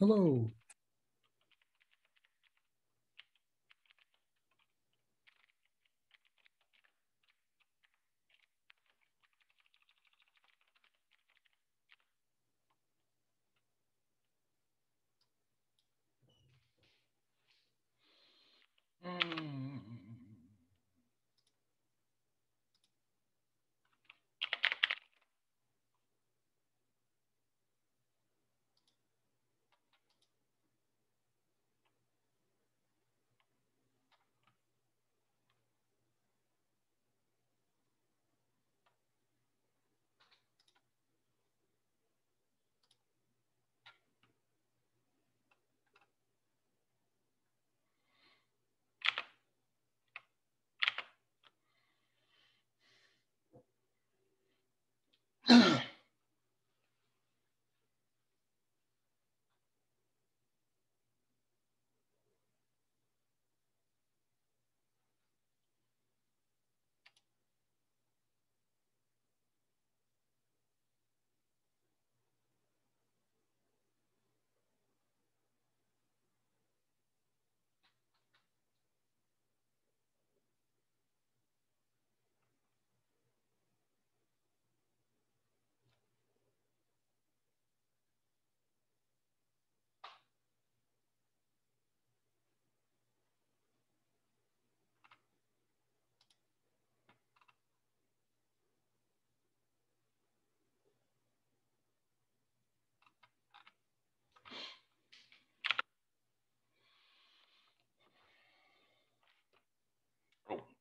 Hello.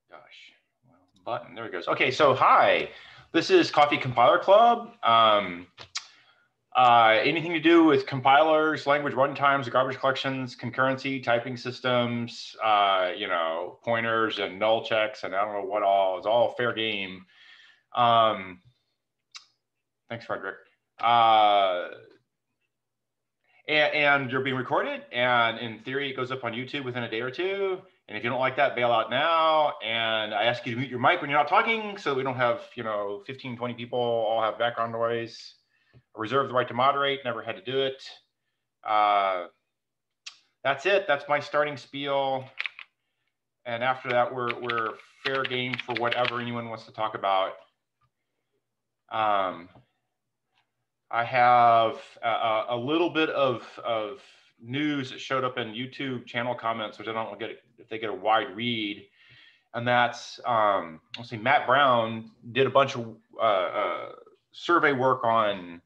gosh, well, button, there it goes. Okay, so hi, this is Coffee Compiler Club. Um, uh, anything to do with compilers, language runtimes, garbage collections, concurrency, typing systems, uh, you know, pointers and null checks, and I don't know what all, it's all fair game. Um, thanks, Frederick. Uh, and, and, you're being recorded, and in theory, it goes up on YouTube within a day or two. And if you don't like that, bail out now. And I ask you to mute your mic when you're not talking so we don't have, you know, 15, 20 people all have background noise. I reserve the right to moderate, never had to do it. Uh, that's it. That's my starting spiel. And after that, we're, we're fair game for whatever anyone wants to talk about. Um, I have a, a little bit of, of news that showed up in YouTube channel comments, which I don't get if they get a wide read. And that's, um, let's see, Matt Brown did a bunch of uh, uh, survey work on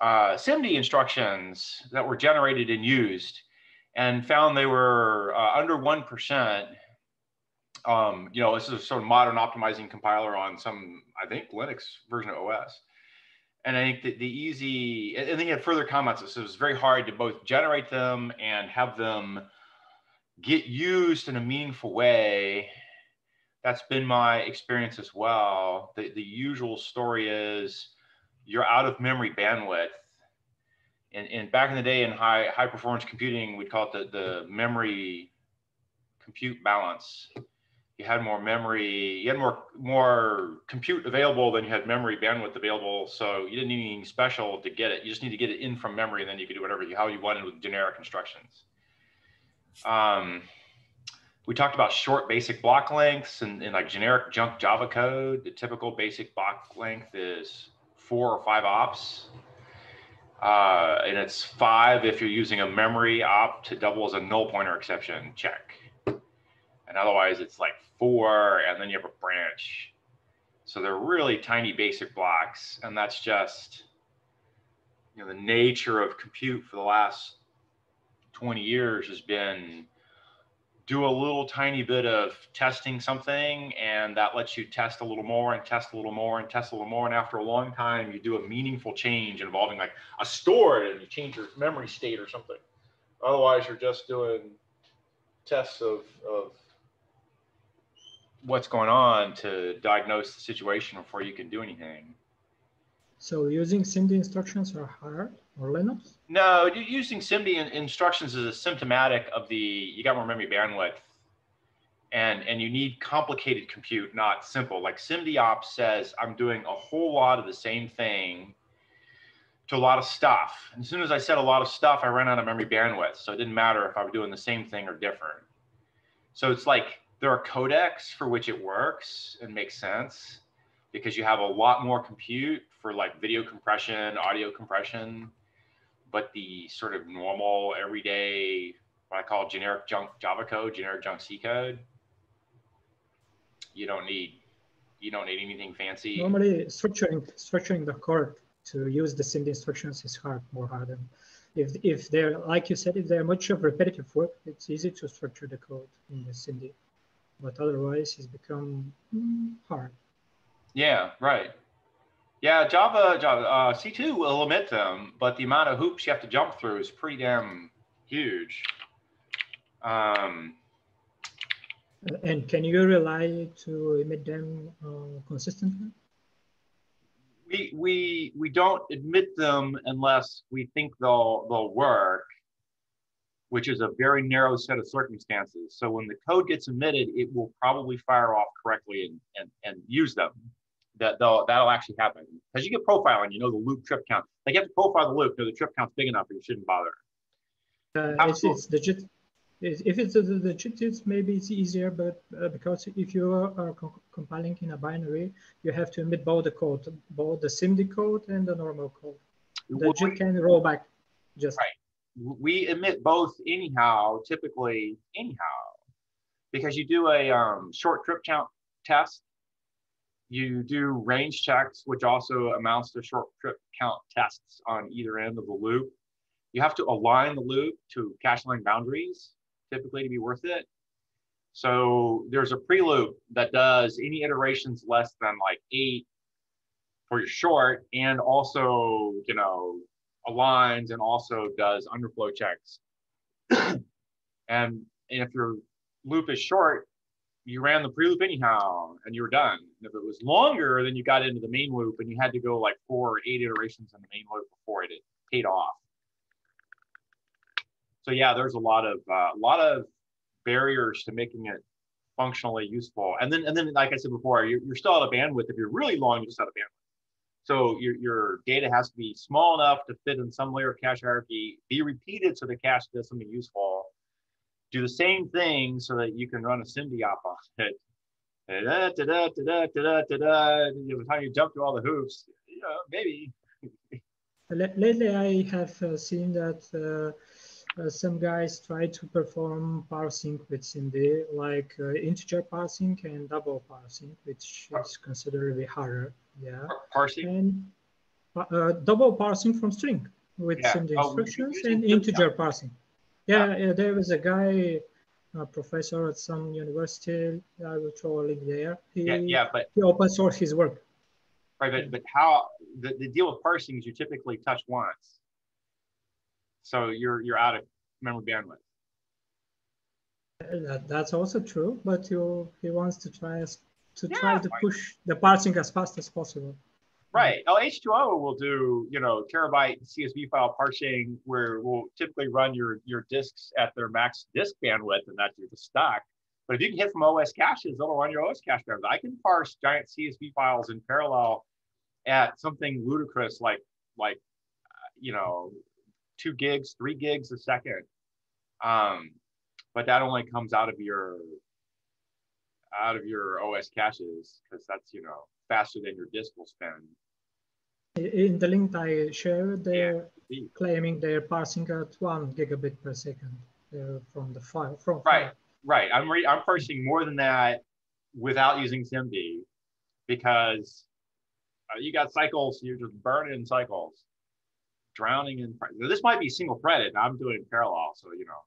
uh, SIMD instructions that were generated and used and found they were uh, under 1%. Um, you know, this is a sort of modern optimizing compiler on some, I think, Linux version of OS. And I think that the easy, and then he had further comments. So it was very hard to both generate them and have them get used in a meaningful way. That's been my experience as well. The, the usual story is you're out of memory bandwidth. And, and back in the day in high, high performance computing, we'd call it the, the memory compute balance you had more memory, you had more more compute available than you had memory bandwidth available. So you didn't need anything special to get it. You just need to get it in from memory, and then you could do whatever you how you wanted with generic instructions. Um, we talked about short basic block lengths and, and like generic junk Java code. The typical basic block length is four or five ops. Uh, and it's five if you're using a memory op to double as a null pointer exception, check. And otherwise it's like four, and then you have a branch. So they're really tiny basic blocks, and that's just you know the nature of compute for the last 20 years has been do a little tiny bit of testing something and that lets you test a little more and test a little more and test a little more and after a long time you do a meaningful change involving like a store and you change your memory state or something otherwise you're just doing tests of, of what's going on to diagnose the situation before you can do anything. So using SIMD instructions are hard or Linux? No, using SIMD instructions is a symptomatic of the, you got more memory bandwidth and, and you need complicated compute, not simple. Like SIMD ops says, I'm doing a whole lot of the same thing to a lot of stuff. And as soon as I said a lot of stuff, I ran out of memory bandwidth. So it didn't matter if I was doing the same thing or different. So it's like there are codecs for which it works and makes sense because you have a lot more compute for like video compression, audio compression, but the sort of normal everyday, what I call generic junk Java code, generic junk C code, you don't need you don't need anything fancy. Normally structuring structuring the code to use the SIMD instructions is hard, more hard. And if, if they're, like you said, if they're much of repetitive work, it's easy to structure the code in the SIMD. But otherwise, it's become mm, hard. Yeah, right. Yeah, Java, Java uh, C2 will omit them, but the amount of hoops you have to jump through is pretty damn huge. Um, and can you rely to emit them uh, consistently? we we we don't admit them unless we think they'll they'll work which is a very narrow set of circumstances so when the code gets emitted it will probably fire off correctly and and, and use them that they'll, that'll actually happen because you get profiling you know the loop trip count like you have to profile the loop know the trip count's big enough or you shouldn't bother uh, it's, it's legit if it's the, the digits, maybe it's easier, but uh, because if you are co compiling in a binary, you have to emit both the code, both the SIMD code and the normal code. The JIT can roll back just. Right. We emit both anyhow, typically anyhow, because you do a um, short trip count test. You do range checks, which also amounts to short trip count tests on either end of the loop. You have to align the loop to cache line boundaries typically to be worth it. So there's a pre-loop that does any iterations less than like eight for your short and also, you know, aligns and also does underflow checks. and if your loop is short, you ran the pre-loop anyhow and you were done. And if it was longer, then you got into the main loop and you had to go like four or eight iterations in the main loop before it paid off so yeah, there's a lot of a uh, lot of barriers to making it functionally useful. And then and then like I said before, you're, you're still out of bandwidth. If you're really long, you're just out of bandwidth. So your, your data has to be small enough to fit in some layer of cache hierarchy, be repeated so the cache does something useful. Do the same thing so that you can run a SIMD op on it. Da, da, da, da, da, da, da, the time you jump through all the hoops, you know, maybe. Lately, I have uh, seen that uh, uh, some guys try to perform parsing with SIMD, like uh, integer parsing and double parsing, which is considerably harder. Yeah. Parsing? And uh, double parsing from string with yeah. SIMD oh, instructions and integer parsing. Yeah, uh, yeah, there was a guy, a professor at some university. I will throw a link there. He, yeah, yeah, but he open source his work. Right, but but how the, the deal with parsing is you typically touch once so you're you're out of memory bandwidth. That, that's also true, but you, he wants to try to yeah, try to push the parsing as fast as possible. Right. Oh, H2O will do, you know, terabyte CSV file parsing where we'll typically run your your disks at their max disk bandwidth, and that's your stock. But if you can hit from OS caches, it'll run your OS cache bandwidth. I can parse giant CSV files in parallel at something ludicrous like like uh, you know two gigs, three gigs a second. Um, but that only comes out of your out of your OS caches because that's you know faster than your disk will spend. In the link I shared, they're yeah. claiming they're parsing at one gigabit per second uh, from the file. From right, file. right. I'm re- I'm parsing more than that without using SIMD because uh, you got cycles. You're just burning cycles drowning in. This might be single threaded. I'm doing parallel, so you know.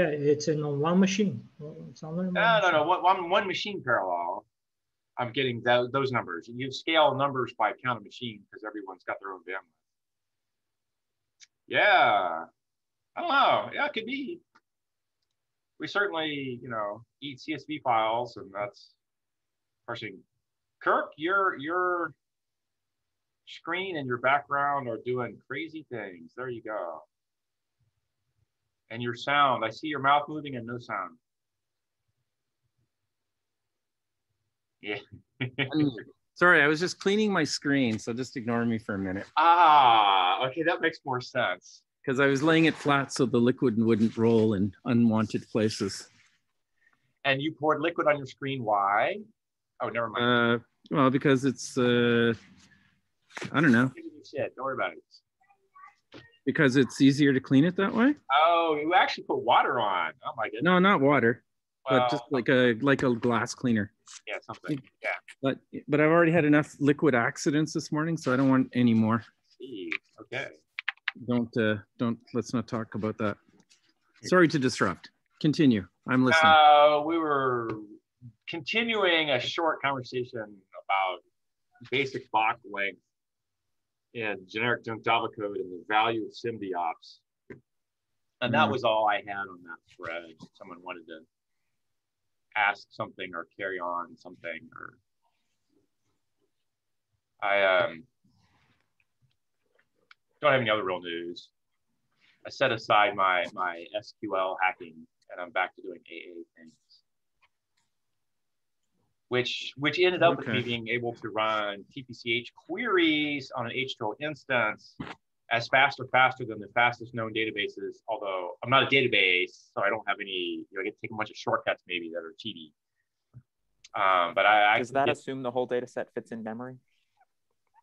Yeah, it's in on one machine. It's on one no, no, no. One, one machine parallel. I'm getting th- those numbers. You scale numbers by count of machine because everyone's got their own bandwidth. Yeah, I don't know. Yeah, it could be. We certainly, you know, eat CSV files, and that's parsing. Kirk, you're you're screen and your background are doing crazy things. There you go. And your sound, I see your mouth moving and no sound. Yeah. Sorry, I was just cleaning my screen, so just ignore me for a minute. Ah, okay, that makes more sense. Because I was laying it flat so the liquid wouldn't roll in unwanted places. And you poured liquid on your screen. Why? Oh, never mind. Uh, well, because it's, uh, I don't know. Shit, don't worry about it. Because it's easier to clean it that way. Oh, you actually put water on. Oh my goodness. No, not water, Well, but just like a like a glass cleaner. Yeah, something. Yeah. But but I've already had enough liquid accidents this morning, so I don't want any more. Okay. Don't uh, don't let's not talk about that. Sorry to disrupt. Continue. I'm listening. Uh, we were continuing a short conversation about basic block length and generic junk Java code and the value of SIMD ops. And that Mm. was all I had on that thread. Someone wanted to ask something or carry on something or I um don't have any other real news. I set aside my my SQL hacking and I'm back to doing AA things. Which which ended up with me being able to run TPCH queries on an H2O instance as fast or faster than the fastest known databases, although I'm not a database, so I don't have any, you know, I get to take a bunch of shortcuts maybe that are cheaty. Um, but I, I Does that get- assume the whole data set fits in memory?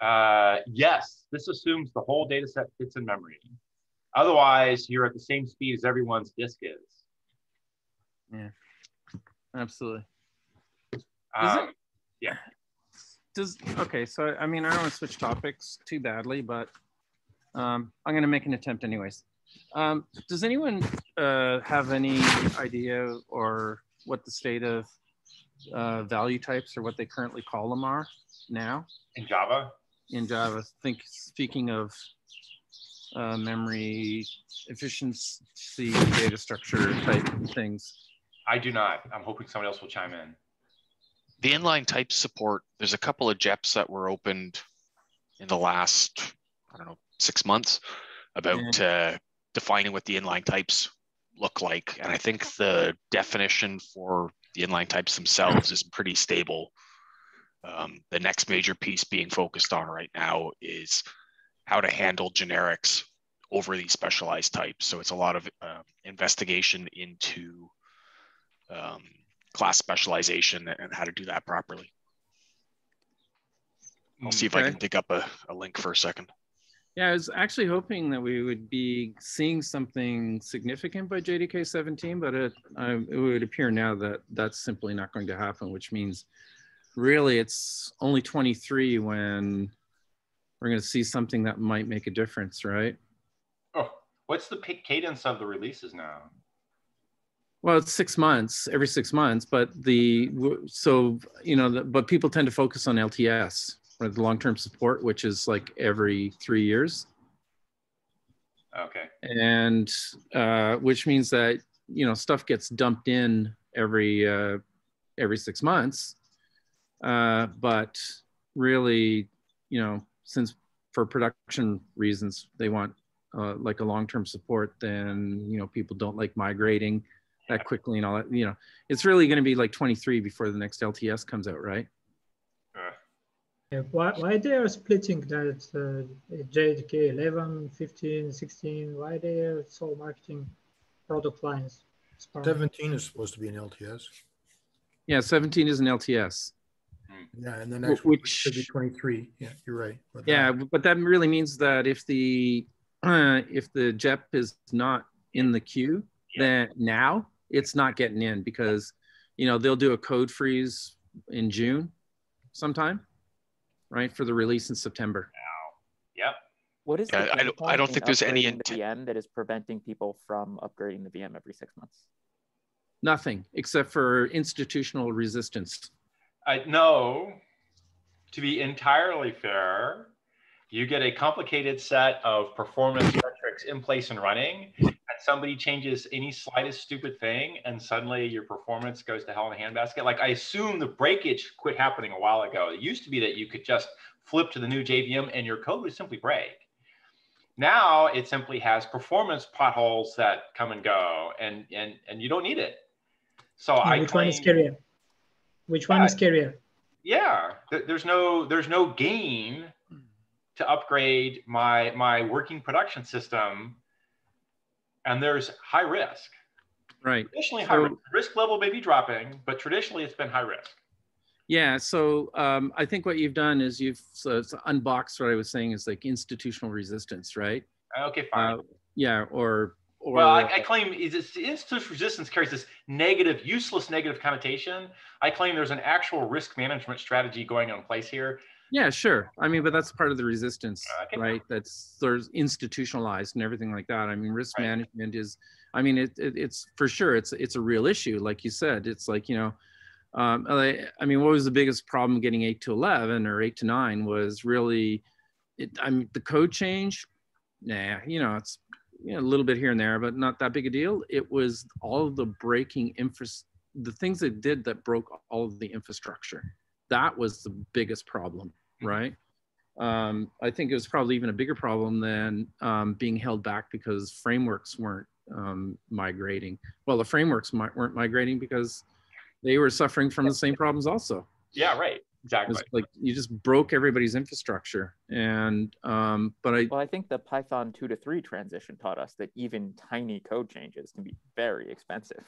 uh, yes, this assumes the whole data set fits in memory. Otherwise, you're at the same speed as everyone's disk is. Yeah, absolutely. Is Um, Does okay. So I mean, I don't want to switch topics too badly, but um, I'm going to make an attempt anyways. Um, does anyone uh, have any idea or what the state of uh, value types or what they currently call them are now in Java, in Java? Think speaking of uh, memory efficiency, data structure type things. I do not. I'm hoping somebody else will chime in. the inline type support, there's a couple of JEPs that were opened in the last, I don't know, six months about uh, defining what the inline types look like. And I think the definition for the inline types themselves is pretty stable. Um, the next major piece being focused on right now is how to handle generics over these specialized types. So it's a lot of uh, investigation into um, class specialization and how to do that properly. I'll see if I can dig up a, a link for a second. Yeah, I was actually hoping that we would be seeing something significant by JDK 17, but it, I, it would appear now that that's simply not going to happen, which means really it's only 23 when we're going to see something that might make a difference, right? Oh, what's the cadence of the releases now? Well, it's six months, every six months, but the so you know, the, but people tend to focus on LTS or the long-term support, which is like every three years. Okay. and uh, which means that you know stuff gets dumped in every uh, every six months. Uh, but really, you know, since for production reasons they want uh, like a long-term support, then you know people don't like migrating that quickly and all that. You know, it's really going to be like 23 before the next LTS comes out, right? Uh, Yeah, why, why they are splitting that uh, JDK 11, 15, 16? Why they are so marketing product lines? Spark. 17 is supposed to be an LTS. Yeah, 17 is an LTS. Yeah, and the Wh- next one which- should be 23. Yeah, you're right. But Yeah, that- but that really means that if the if the JEP is not in the queue, Yeah. then now it's not getting in because you know they'll do a code freeze in June sometime, right, for the release in September. Yep. What is Yeah, the I don't- I don't think there's any upgrading the intent- VM that is preventing people from upgrading the VM every six months? Nothing except for institutional resistance. I know. To be entirely fair, you get a complicated set of performance metrics in place and running, and somebody changes any slightest stupid thing, and suddenly your performance goes to hell in a handbasket. Like I assume the breakage quit happening a while ago. It used to be that you could just flip to the new JVM and your code would simply break. Now it simply has performance potholes that come and go, and and and you don't need it. So And I which one is claim- scarier? Which one Yeah. is scarier? Yeah, th- there's no there's no gain to upgrade my my working production system, and there's high risk. Right. Traditionally, high So- risk. risk level may be dropping, but traditionally it's been high risk. Yeah. So um, I think what you've done is you've so unboxed what I was saying is like institutional resistance, right? Okay, fine. Uh, yeah. Or or well, I, I claim is this institutional resistance carries this negative, useless negative connotation. I claim there's an actual risk management strategy going on in place here. Yeah, sure. I mean, but that's part of the resistance, Okay. right? That's there's institutionalized and everything like that. I mean, risk Right. management is, I mean, it, it it's for sure it's it's a real issue, like you said. It's like you know, um, I, I mean, what was the biggest problem getting eight to eleven or eight to nine was really, it. I mean, the code change, nah, you know, it's you know, a little bit here and there, but not that big a deal. It was all of the breaking infra, the things it did that broke all of the infrastructure. That was the biggest problem, right? Um, I think it was probably even a bigger problem than um, being held back because frameworks weren't um, migrating. Well, the frameworks mi- weren't migrating because they were suffering from the same problems also. Yeah, right. It Exactly. was like you just broke everybody's infrastructure, and um, but I Well, I think the Python 2 to 3 transition taught us that even tiny code changes can be very expensive.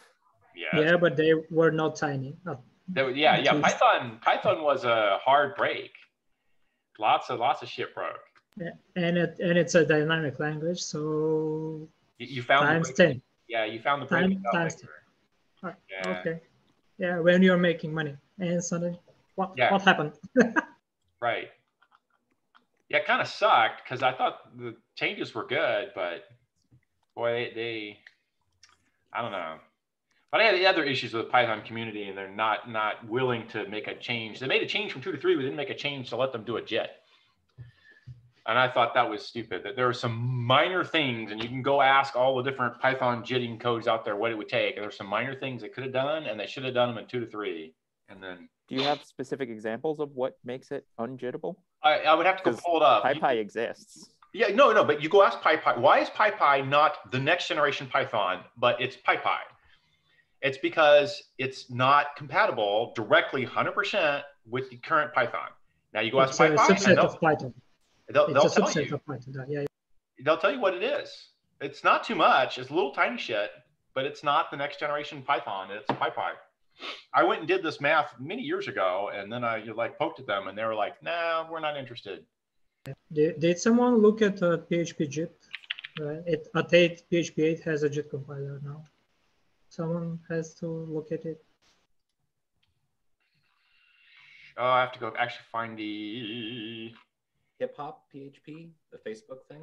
Yeah. Yeah, but they were not tiny. That was- yeah, yeah. Python Python was a hard break. Lots of lots of shit broke. and it and it's a dynamic language, so You, you found times ten. yeah, you found the Time- times. Alright, Yeah. Okay. Yeah, when you're making money, and suddenly, what Yeah. what happened? Right. Yeah, it kind of sucked because I thought the changes were good, but boy, they, they I don't know. But I had the other issues with the Python community, and they're not not willing to make a change. They made a change from two to three, but didn't make a change to let them do a JIT. And I thought that was stupid. That there are some minor things, and you can go ask all the different Python jitting codes out there what it would take. And there's some minor things they could have done, and they should have done them in two to three. And then Do you have specific examples of what makes it unjittable? I, I would have to go pull it up. You- PyPy exists. Yeah, no, no, but you go ask PyPy. Why is PyPy not the next generation Python, but it's PyPy? It's because it's not compatible directly 100% with the current Python. Now you go ask it's a subset of Python. they'll, It's they'll a subset you. of Python. Yeah, yeah. They'll tell you what it is. It's not too much. It's a little tiny shit, but it's not the next generation Python. It's PyPy. I went and did this math many years ago, and then I you like poked at them, and they were like, "Nah, we're not interested." Did, did someone look at uh, PHP JIT? Uh, it at 8 PHP 8 has a JIT compiler now. Someone has to look at it. Oh, I have to go actually find the. Hip hop PHP, the Facebook thing.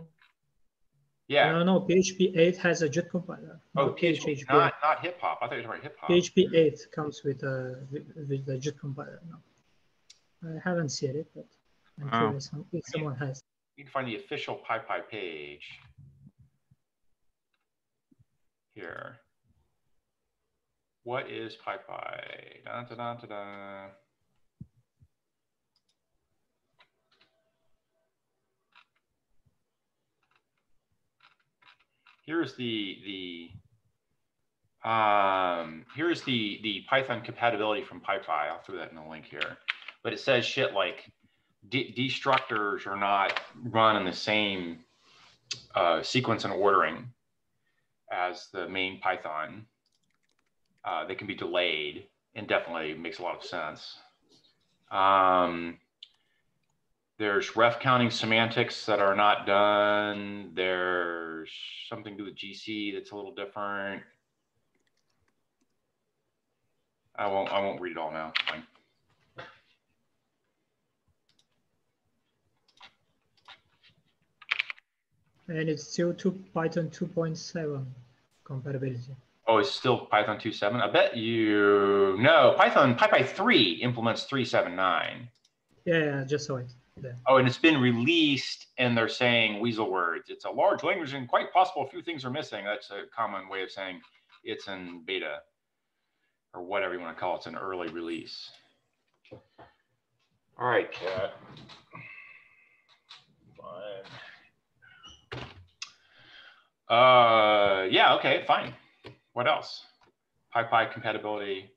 Yeah. No, no, PHP 8 has a JIT compiler. Oh, not PHP, PHP. not not hip hop. I thought you were talking about hip hop. PHP 8 comes with a with, with the JIT compiler now. I haven't seen it, but I'm Wow. curious if someone has. You can find the official PyPy page here. What is PyPy? Dun, dun, dun. Here's the the um here's the the Python compatibility from PyPy. I'll throw that in the link here. But it says shit like de- destructors are not run in the same uh, sequence and ordering as the main Python. Uh, they can be delayed indefinitely. Makes a lot of sense. Um, there's ref counting semantics that are not done. There's something to do with GC that's a little different. I won't. I won't read it all now. And it's still to Python 2.7 compatibility. Oh, it's still Python 2.7? I bet you, no, Python, PyPy 3 implements 3.7.9. Yeah, yeah, just saw it. there. Oh, and it's been released and they're saying weasel words. It's a large language and quite possible a few things are missing. That's a common way of saying it's in beta or whatever you want to call it. It's an early release. All right. Fine. Uh, yeah, okay, fine. What else? PyPy compatibility.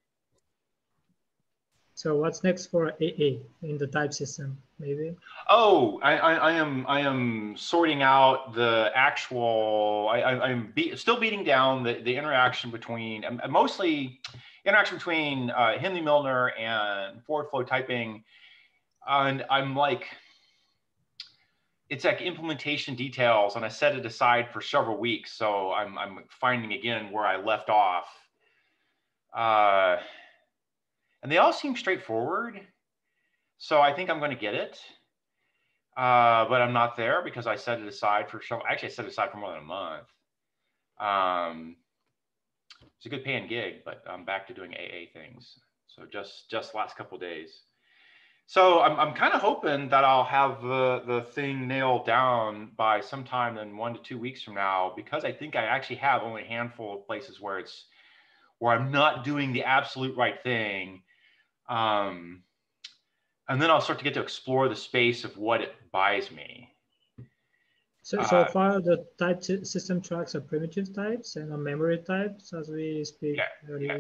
So what's next for AA in the type system, maybe? Oh, I, I, I am I am sorting out the actual. I, I, am be, still beating down the, the interaction between um, mostly interaction between uh, Hindley Milner and forward flow typing, and I'm like, it's like implementation details, and I set it aside for several weeks, so I'm I'm finding again where I left off. Uh, and they all seem straightforward. So I think I'm going to get it. Uh, but I'm not there because I set it aside for some. Actually, I set it aside for more than a month. Um, it's a good paying gig, but I'm back to doing AA things. So just just last couple days. So I'm, I'm kind of hoping that I'll have the, the thing nailed down by sometime in one to two weeks from now, because I think I actually have only a handful of places where it's where I'm not doing the absolute right thing um, and then I'll start to get to explore the space of what it buys me. So, so uh, far, the type system tracks are primitive types and are memory types as we speak. Yeah, yeah.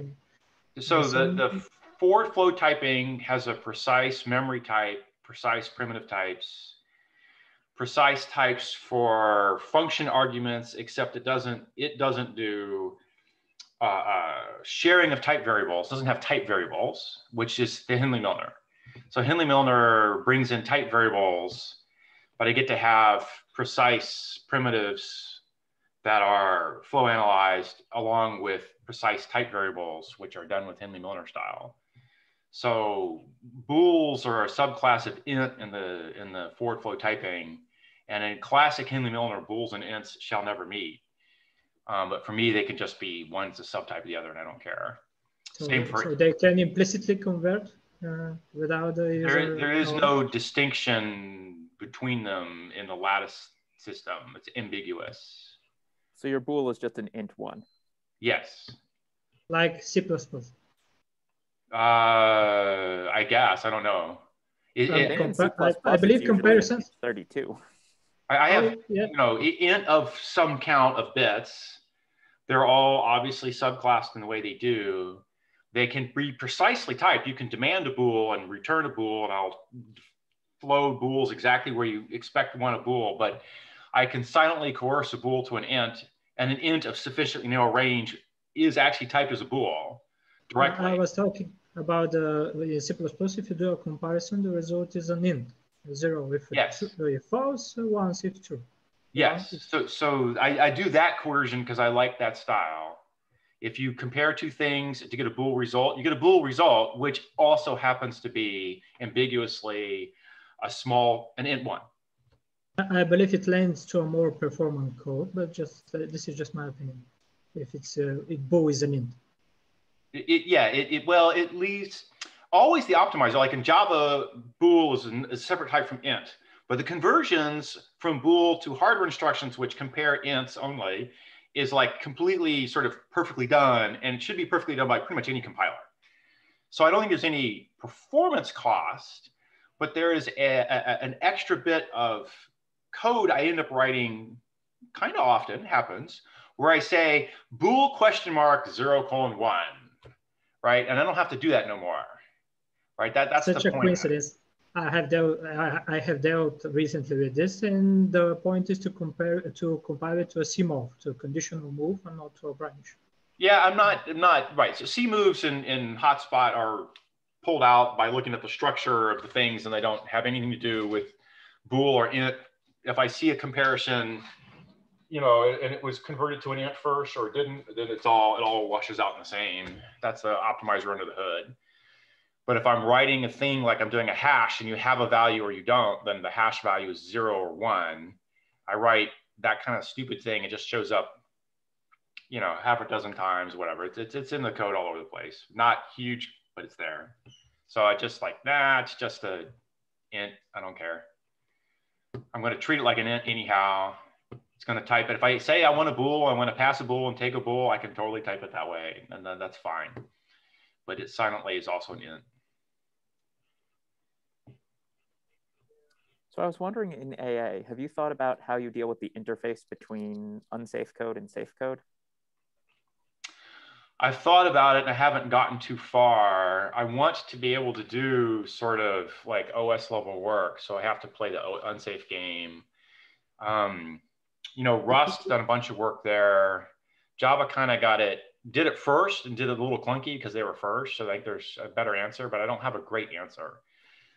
So the, the forward flow typing has a precise memory type, precise primitive types, precise types for function arguments, except it doesn't it doesn't do uh, uh, sharing of type variables doesn't have type variables, which is the Hindley Milner. So Hindley Milner brings in type variables, but I get to have precise primitives that are flow analyzed along with precise type variables, which are done with Hindley Milner style. So bools are a subclass of int in the in the forward flow typing, and in classic Hindley Milner, bools and ints shall never meet. Um, but for me, they can just be one's a subtype of the other, and I don't care. So, Same for so they can implicitly convert uh, without the user. There, there is no distinction between them in the lattice system. It's ambiguous. So your bool is just an int one. Yes. Like C++. Uh, I guess I don't know. It, um, it, I, I, believe comparisons. Thirty-two. I, I have, oh, yeah. you know, int of some count of bits. They're all obviously subclassed in the way they do. They can be precisely typed. You can demand a bool and return a bool, and I'll flow bools exactly where you expect one a bool. But I can silently coerce a bool to an int, and an int of sufficiently narrow range is actually typed as a bool directly. I was talking about uh, C++. If you do a comparison, the result is an int zero if yes. it's if false, one if true. Yes. So so I, I do that coercion because I like that style. If you compare two things to get a bool result, you get a bool result, which also happens to be ambiguously a small an int one. I believe it lends to a more performant code, but just uh, this is just my opinion. If it's uh, it bool is an int. It, it, yeah, it, it well it leaves always the optimizer, like in Java, bool is a separate type from int. But the conversions from bool to hardware instructions, which compare ints only, is like completely sort of perfectly done. And should be perfectly done by pretty much any compiler. So I don't think there's any performance cost, but there is a, a, an extra bit of code I end up writing kind of often happens where I say bool question mark zero colon one, right? And I don't have to do that no more right? That, that's such a point. coincidence. I have dealt I, have dealt recently with this, and the point is to compare to compile it to a CMOV, to a conditional move, and not to a branch. Yeah, I'm not I'm not right. So CMOVs in in hotspot are pulled out by looking at the structure of the things, and they don't have anything to do with bool or int. If I see a comparison, you know, and it was converted to an int first or it didn't, then it's all it all washes out in the same. That's the optimizer under the hood. But if I'm writing a thing like I'm doing a hash and you have a value or you don't, then the hash value is zero or one. I write that kind of stupid thing. It just shows up, you know, half a dozen times, whatever. It's, it's, it's in the code all over the place. Not huge, but it's there. So I just like, nah, it's just a int. I don't care. I'm going to treat it like an int anyhow. It's going to type it. If I say I want a bool, I want to pass a bool and take a bool, I can totally type it that way. And then that's fine. But it silently is also an int. So I was wondering in AA, have you thought about how you deal with the interface between unsafe code and safe code? I've thought about it and I haven't gotten too far. I want to be able to do sort of like OS level work, so I have to play the unsafe game. Um, you know, Rust done a bunch of work there. Java kind of got it, did it first and did it a little clunky because they were first. So like there's a better answer, but I don't have a great answer.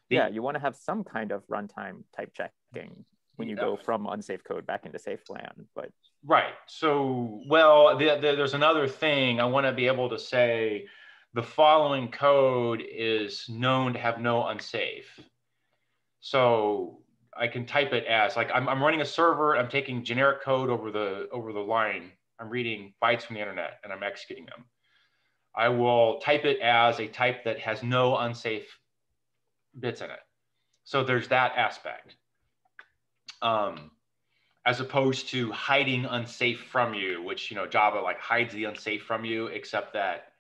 The, yeah, you want to have some kind of runtime type checking when you go from unsafe code back into safe land. But right. So, well, the, the, there's another thing I want to be able to say the following code is known to have no unsafe. So I can type it as like I'm, I'm running a server. I'm taking generic code over the over the line. I'm reading bytes from the internet and I'm executing them. I will type it as a type that has no unsafe bits in it. So there's that aspect um, as opposed to hiding unsafe from you, which you know Java like hides the unsafe from you, except that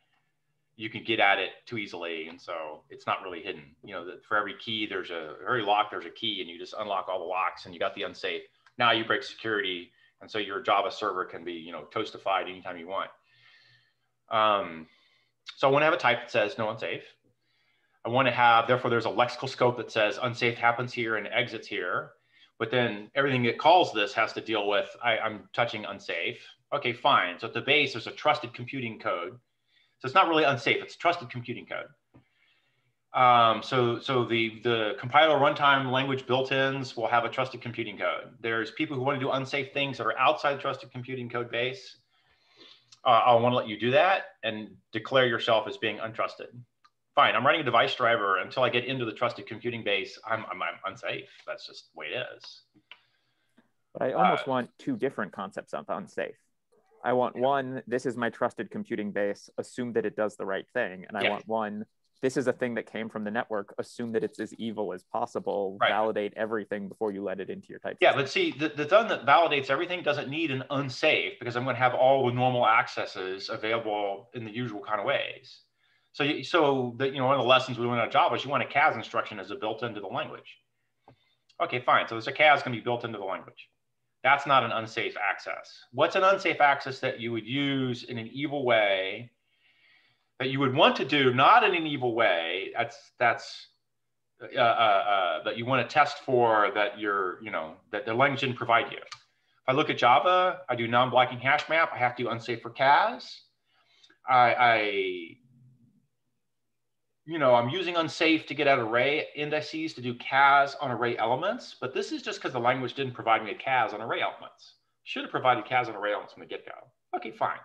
you can get at it too easily, and so it's not really hidden. You know, that for every key there's a every lock there's a key, and you just unlock all the locks, and you got the unsafe. Now you break security, and so your Java server can be you know toastified anytime you want. Um, so I want to have a type that says no unsafe. I want to have, therefore, there's a lexical scope that says unsafe happens here and exits here. But then everything that calls this has to deal with I, am touching unsafe. Okay, fine. So at the base, there's a trusted computing code. So it's not really unsafe, it's trusted computing code. Um, so so the, the compiler runtime language built-ins will have a trusted computing code. There's people who want to do unsafe things that are outside the trusted computing code base. Uh, I want to let you do that and declare yourself as being untrusted fine, I'm running a device driver until I get into the trusted computing base. I'm, I'm, I'm unsafe. That's just the way it is. But I almost uh, want two different concepts of unsafe. I want one, this is my trusted computing base, assume that it does the right thing. And I yeah. want one, this is a thing that came from the network, assume that it's as evil as possible, right. validate everything before you let it into your type. Yeah, system. but see, the, the thing that validates everything doesn't need an unsafe because I'm going to have all the normal accesses available in the usual kind of ways. So, you, so the, you know, one of the lessons we learned at Java is you want a CAS instruction as a built into the language. Okay, fine. So there's a CAS going to be built into the language. That's not an unsafe access. What's an unsafe access that you would use in an evil way that you would want to do, not in an evil way? That's that's uh, uh, uh, that you want to test for that you're, you know, that the language didn't provide you. If I look at Java, I do non-blocking hash map. I have to do unsafe for CAS. I, I you know, I'm using unsafe to get at array indices to do CAS on array elements, but this is just because the language didn't provide me a CAS on array elements. Should have provided CAS on array elements from the get-go. Okay, fine.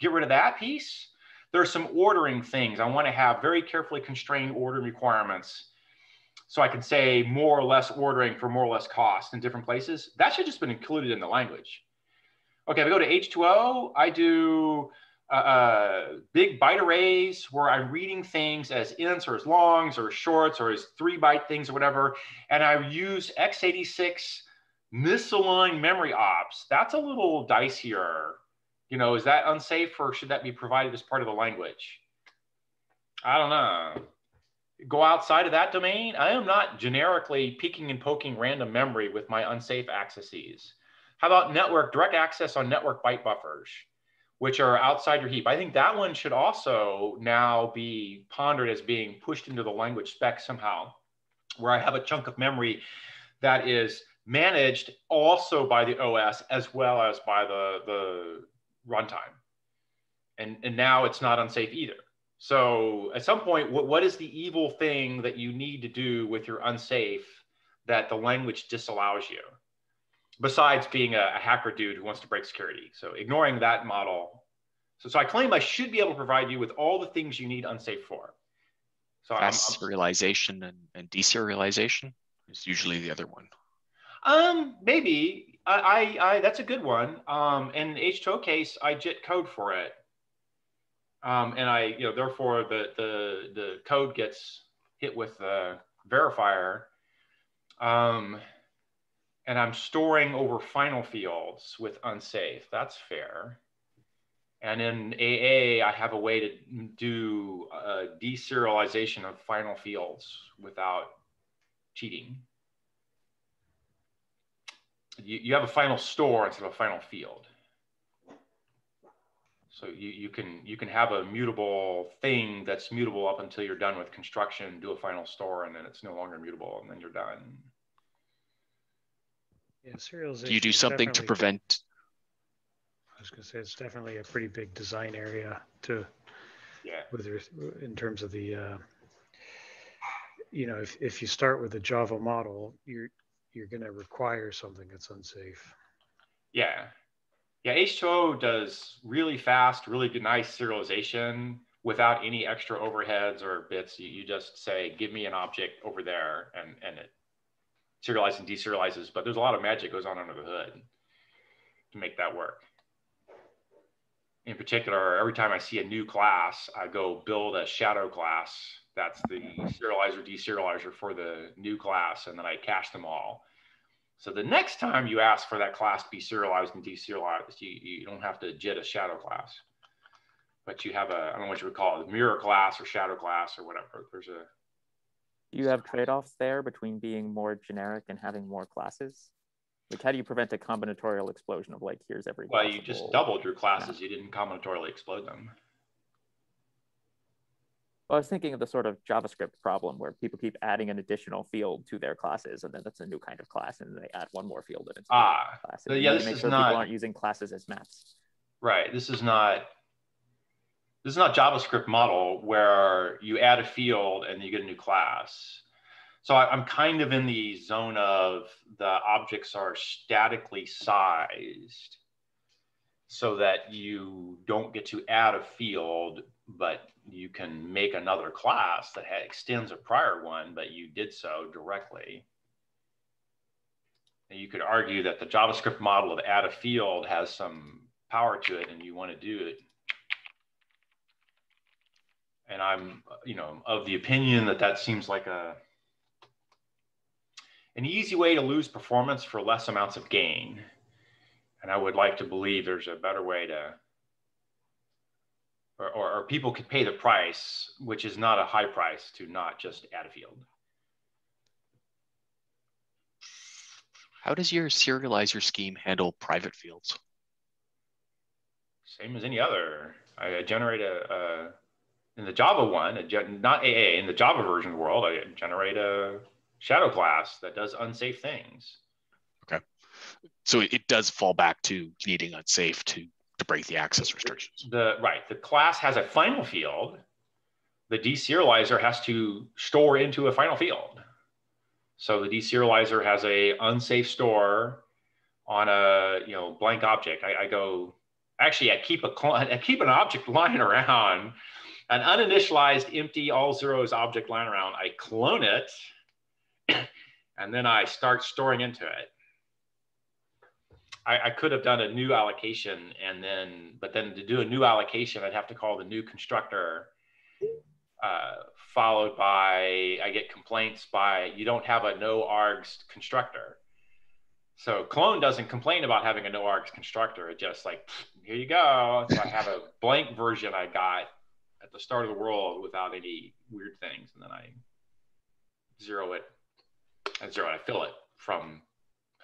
Get rid of that piece. There are some ordering things. I want to have very carefully constrained ordering requirements so I can say more or less ordering for more or less cost in different places. That should just been included in the language. Okay, if I go to H2O, I do uh, uh, big byte arrays where I'm reading things as ints or as longs or as shorts or as three byte things or whatever. And I use x86 misaligned memory ops. That's a little dicier. You know, is that unsafe or should that be provided as part of the language? I don't know. Go outside of that domain. I am not generically peeking and poking random memory with my unsafe accesses. How about network direct access on network byte buffers? Which are outside your heap. I think that one should also now be pondered as being pushed into the language spec somehow, where I have a chunk of memory that is managed also by the OS as well as by the, the runtime. And, and now it's not unsafe either. So at some point, what, what is the evil thing that you need to do with your unsafe that the language disallows you? Besides being a, a, hacker dude who wants to break security. So ignoring that model. So, so I claim I should be able to provide you with all the things you need unsafe for. So fast I'm, I'm, serialization and, and deserialization is usually the other one. Um, maybe I, I, I that's a good one. Um, in H2O case, I JIT code for it. Um, and I, you know, therefore the, the, the code gets hit with the verifier. Um, and I'm storing over final fields with unsafe. That's fair. And in AA, I have a way to do a deserialization of final fields without cheating. You, you have a final store instead of a final field. So you, you can you can have a mutable thing that's mutable up until you're done with construction, do a final store, and then it's no longer mutable, and then you're done. Yeah, serialization. Do you do something to prevent? I was going to say it's definitely a pretty big design area to. Yeah. With in terms of the, uh, you know, if if you start with a Java model, you're you're going to require something that's unsafe. Yeah, yeah, H2O does really fast, really good, nice serialization without any extra overheads or bits. You, you just say, give me an object over there and, and it serializes and deserializes, but there's a lot of magic goes on under the hood to make that work. In particular, every time I see a new class, I go build a shadow class. That's the serializer, deserializer for the new class, and then I cache them all. So the next time you ask for that class to be serialized and deserialized, you, you don't have to JIT a shadow class, but you have a, I don't know what you would call it, mirror class or shadow class or whatever. There's a. Do you have trade-offs there between being more generic and having more classes? Like how do you prevent a combinatorial explosion of like, here's every- Well, you just doubled your classes. Yeah. You didn't combinatorially explode them. Well, I was thinking of the sort of JavaScript problem where people keep adding an additional field to their classes, and then that's a new kind of class, and they add one more field and it's ah, classes. So yeah, this make is sure not, people aren't using classes as maps. Right. This is not. This is not JavaScript model where you add a field and you get a new class. So I, I'm kind of in the zone of the objects are statically sized so that you don't get to add a field, but you can make another class that extends a prior one, but you did so directly. And you could argue that the JavaScript model of add a field has some power to it and you want to do it. And I'm, you know, of the opinion that that seems like a an easy way to lose performance for less amounts of gain. And I would like to believe there's a better way to or, or, or, people could pay the price, which is not a high price to not just add a field. How does your serializer scheme handle private fields? Same as any other. I generate a, a in the Java one, a, not AA, in the Java version world, I generate a shadow class that does unsafe things. Okay. So it does fall back to needing unsafe to to break the access restrictions. The right, the class has a final field. The deserializer has to store into a final field. So the deserializer has a unsafe store on a you know blank object. I, I go actually I keep a I keep an object lying around, an uninitialized empty all zeros object lying around. I clone it, and then I start storing into it. I, I, could have done a new allocation and then, but then to do a new allocation, I'd have to call the new constructor, uh, followed by, I get complaints by, you don't have a no args constructor. So clone doesn't complain about having a no args constructor. It just like, here you go. So I have a blank version I got at the start of the world without any weird things. And then I zero it, I zero it, I fill it from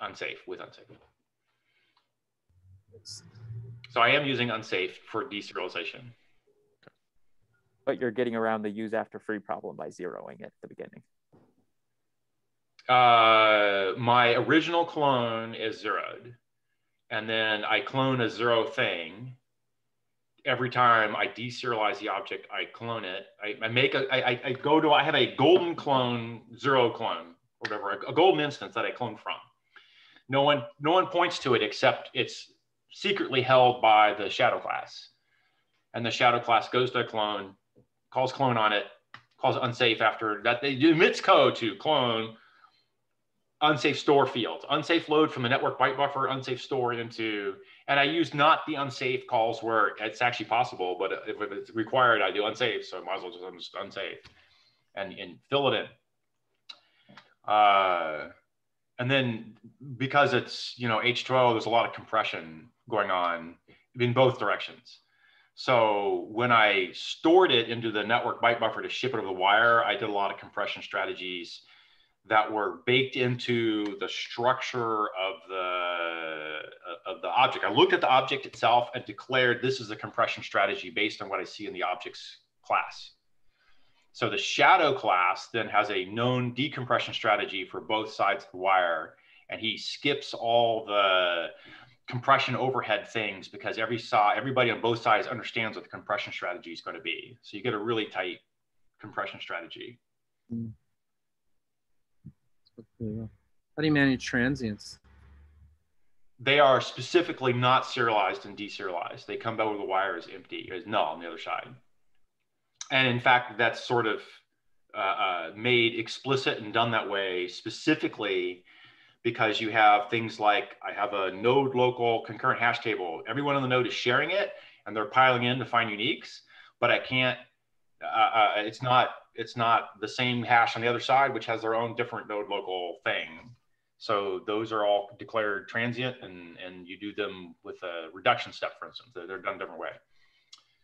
unsafe with unsafe. So I am using unsafe for deserialization. But you're getting around the use after free problem by zeroing it at the beginning. Uh, my original clone is zeroed. And then I clone a zero thing. Every time I deserialize the object, I clone it. I, I make a, I, I go to, I have a golden clone, zero clone, whatever, a, a golden instance that I clone from. No one, no one points to it except it's secretly held by the shadow class. And the shadow class goes to a clone, calls clone on it, calls it unsafe after that. They emits code to clone unsafe store fields, unsafe load from the network byte buffer, unsafe store into, and I use not the unsafe calls where it's actually possible, but if it's required, I do unsafe. So I might as well just, unsafe and, and fill it in. Uh, and then because it's, you know, H2O, there's a lot of compression going on in both directions. So when I stored it into the network byte buffer to ship it over the wire, I did a lot of compression strategies that were baked into the structure of the of the object. I looked at the object itself and declared this is a compression strategy based on what I see in the object's class. So the shadow class then has a known decompression strategy for both sides of the wire, and he skips all the compression overhead things because every saw everybody on both sides understands what the compression strategy is going to be. So you get a really tight compression strategy. Mm. How do you manage transients? They are specifically not serialized and deserialized. They come over the wire as empty, as null on the other side. And in fact, that's sort of uh, uh, made explicit and done that way specifically because you have things like I have a node local concurrent hash table. Everyone on the node is sharing it and they're piling in to find uniques, but I can't, uh, uh, it's not it's not the same hash on the other side, which has their own different node local thing. So those are all declared transient and, and you do them with a reduction step, for instance, they're, they're done a different way.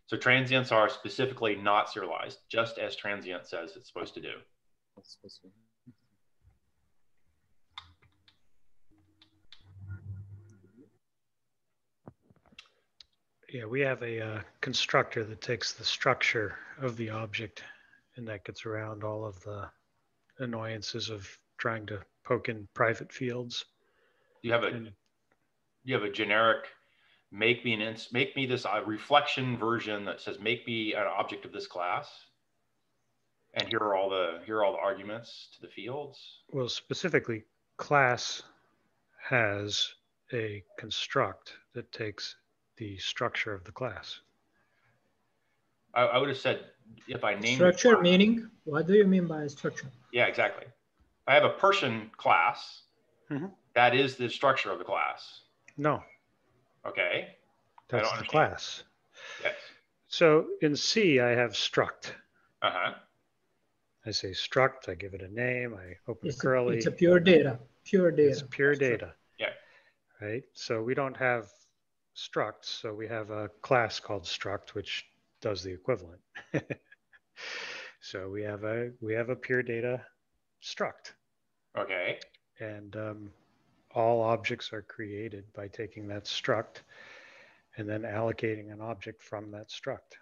So transients are specifically not serialized, just as transient says it's supposed to do. Yeah, we have a uh, constructor that takes the structure of the object and that gets around all of the annoyances of trying to poke in private fields. You have a and, you have a generic make me an ins- make me this uh, reflection version that says make me an object of this class. And here are all the here are all the arguments to the fields. Well, specifically, class has a construct that takes the structure of the class. I, I would have said if I name structure meaning what do you mean by structure? Yeah, exactly. I have a person class. Mm-hmm. That is the structure of the class. No. Okay. That's the class. Yes. So in C, I have struct. Uh huh. I say struct. I give it a name. I open it's curly. A, it's a pure data. Pure data. It's pure data. Yeah. Right. So we don't have struct. So we have a class called struct, which does the equivalent. so we have a we have a pure data struct. Okay. And um, all objects are created by taking that struct and then allocating an object from that struct.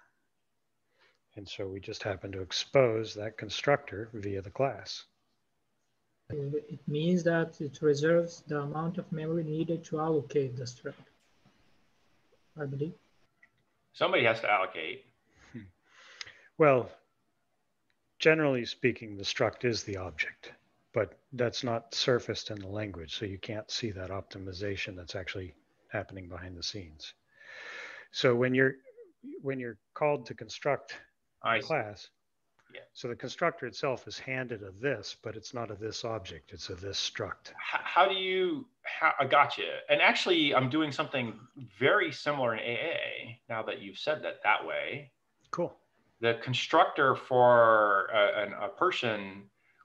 And so we just happen to expose that constructor via the class. It means that it reserves the amount of memory needed to allocate the struct, I believe. Somebody has to allocate. Well, generally speaking, the struct is the object, but that's not surfaced in the language. So you can't see that optimization that's actually happening behind the scenes. So when you're when you're called to construct a class, yeah. so the constructor itself is handed a this, but it's not a this object, it's a this struct. How, how do you, how, I got you. And actually, I'm doing something very similar in AA now that you've said that that way. Cool the constructor for a, a person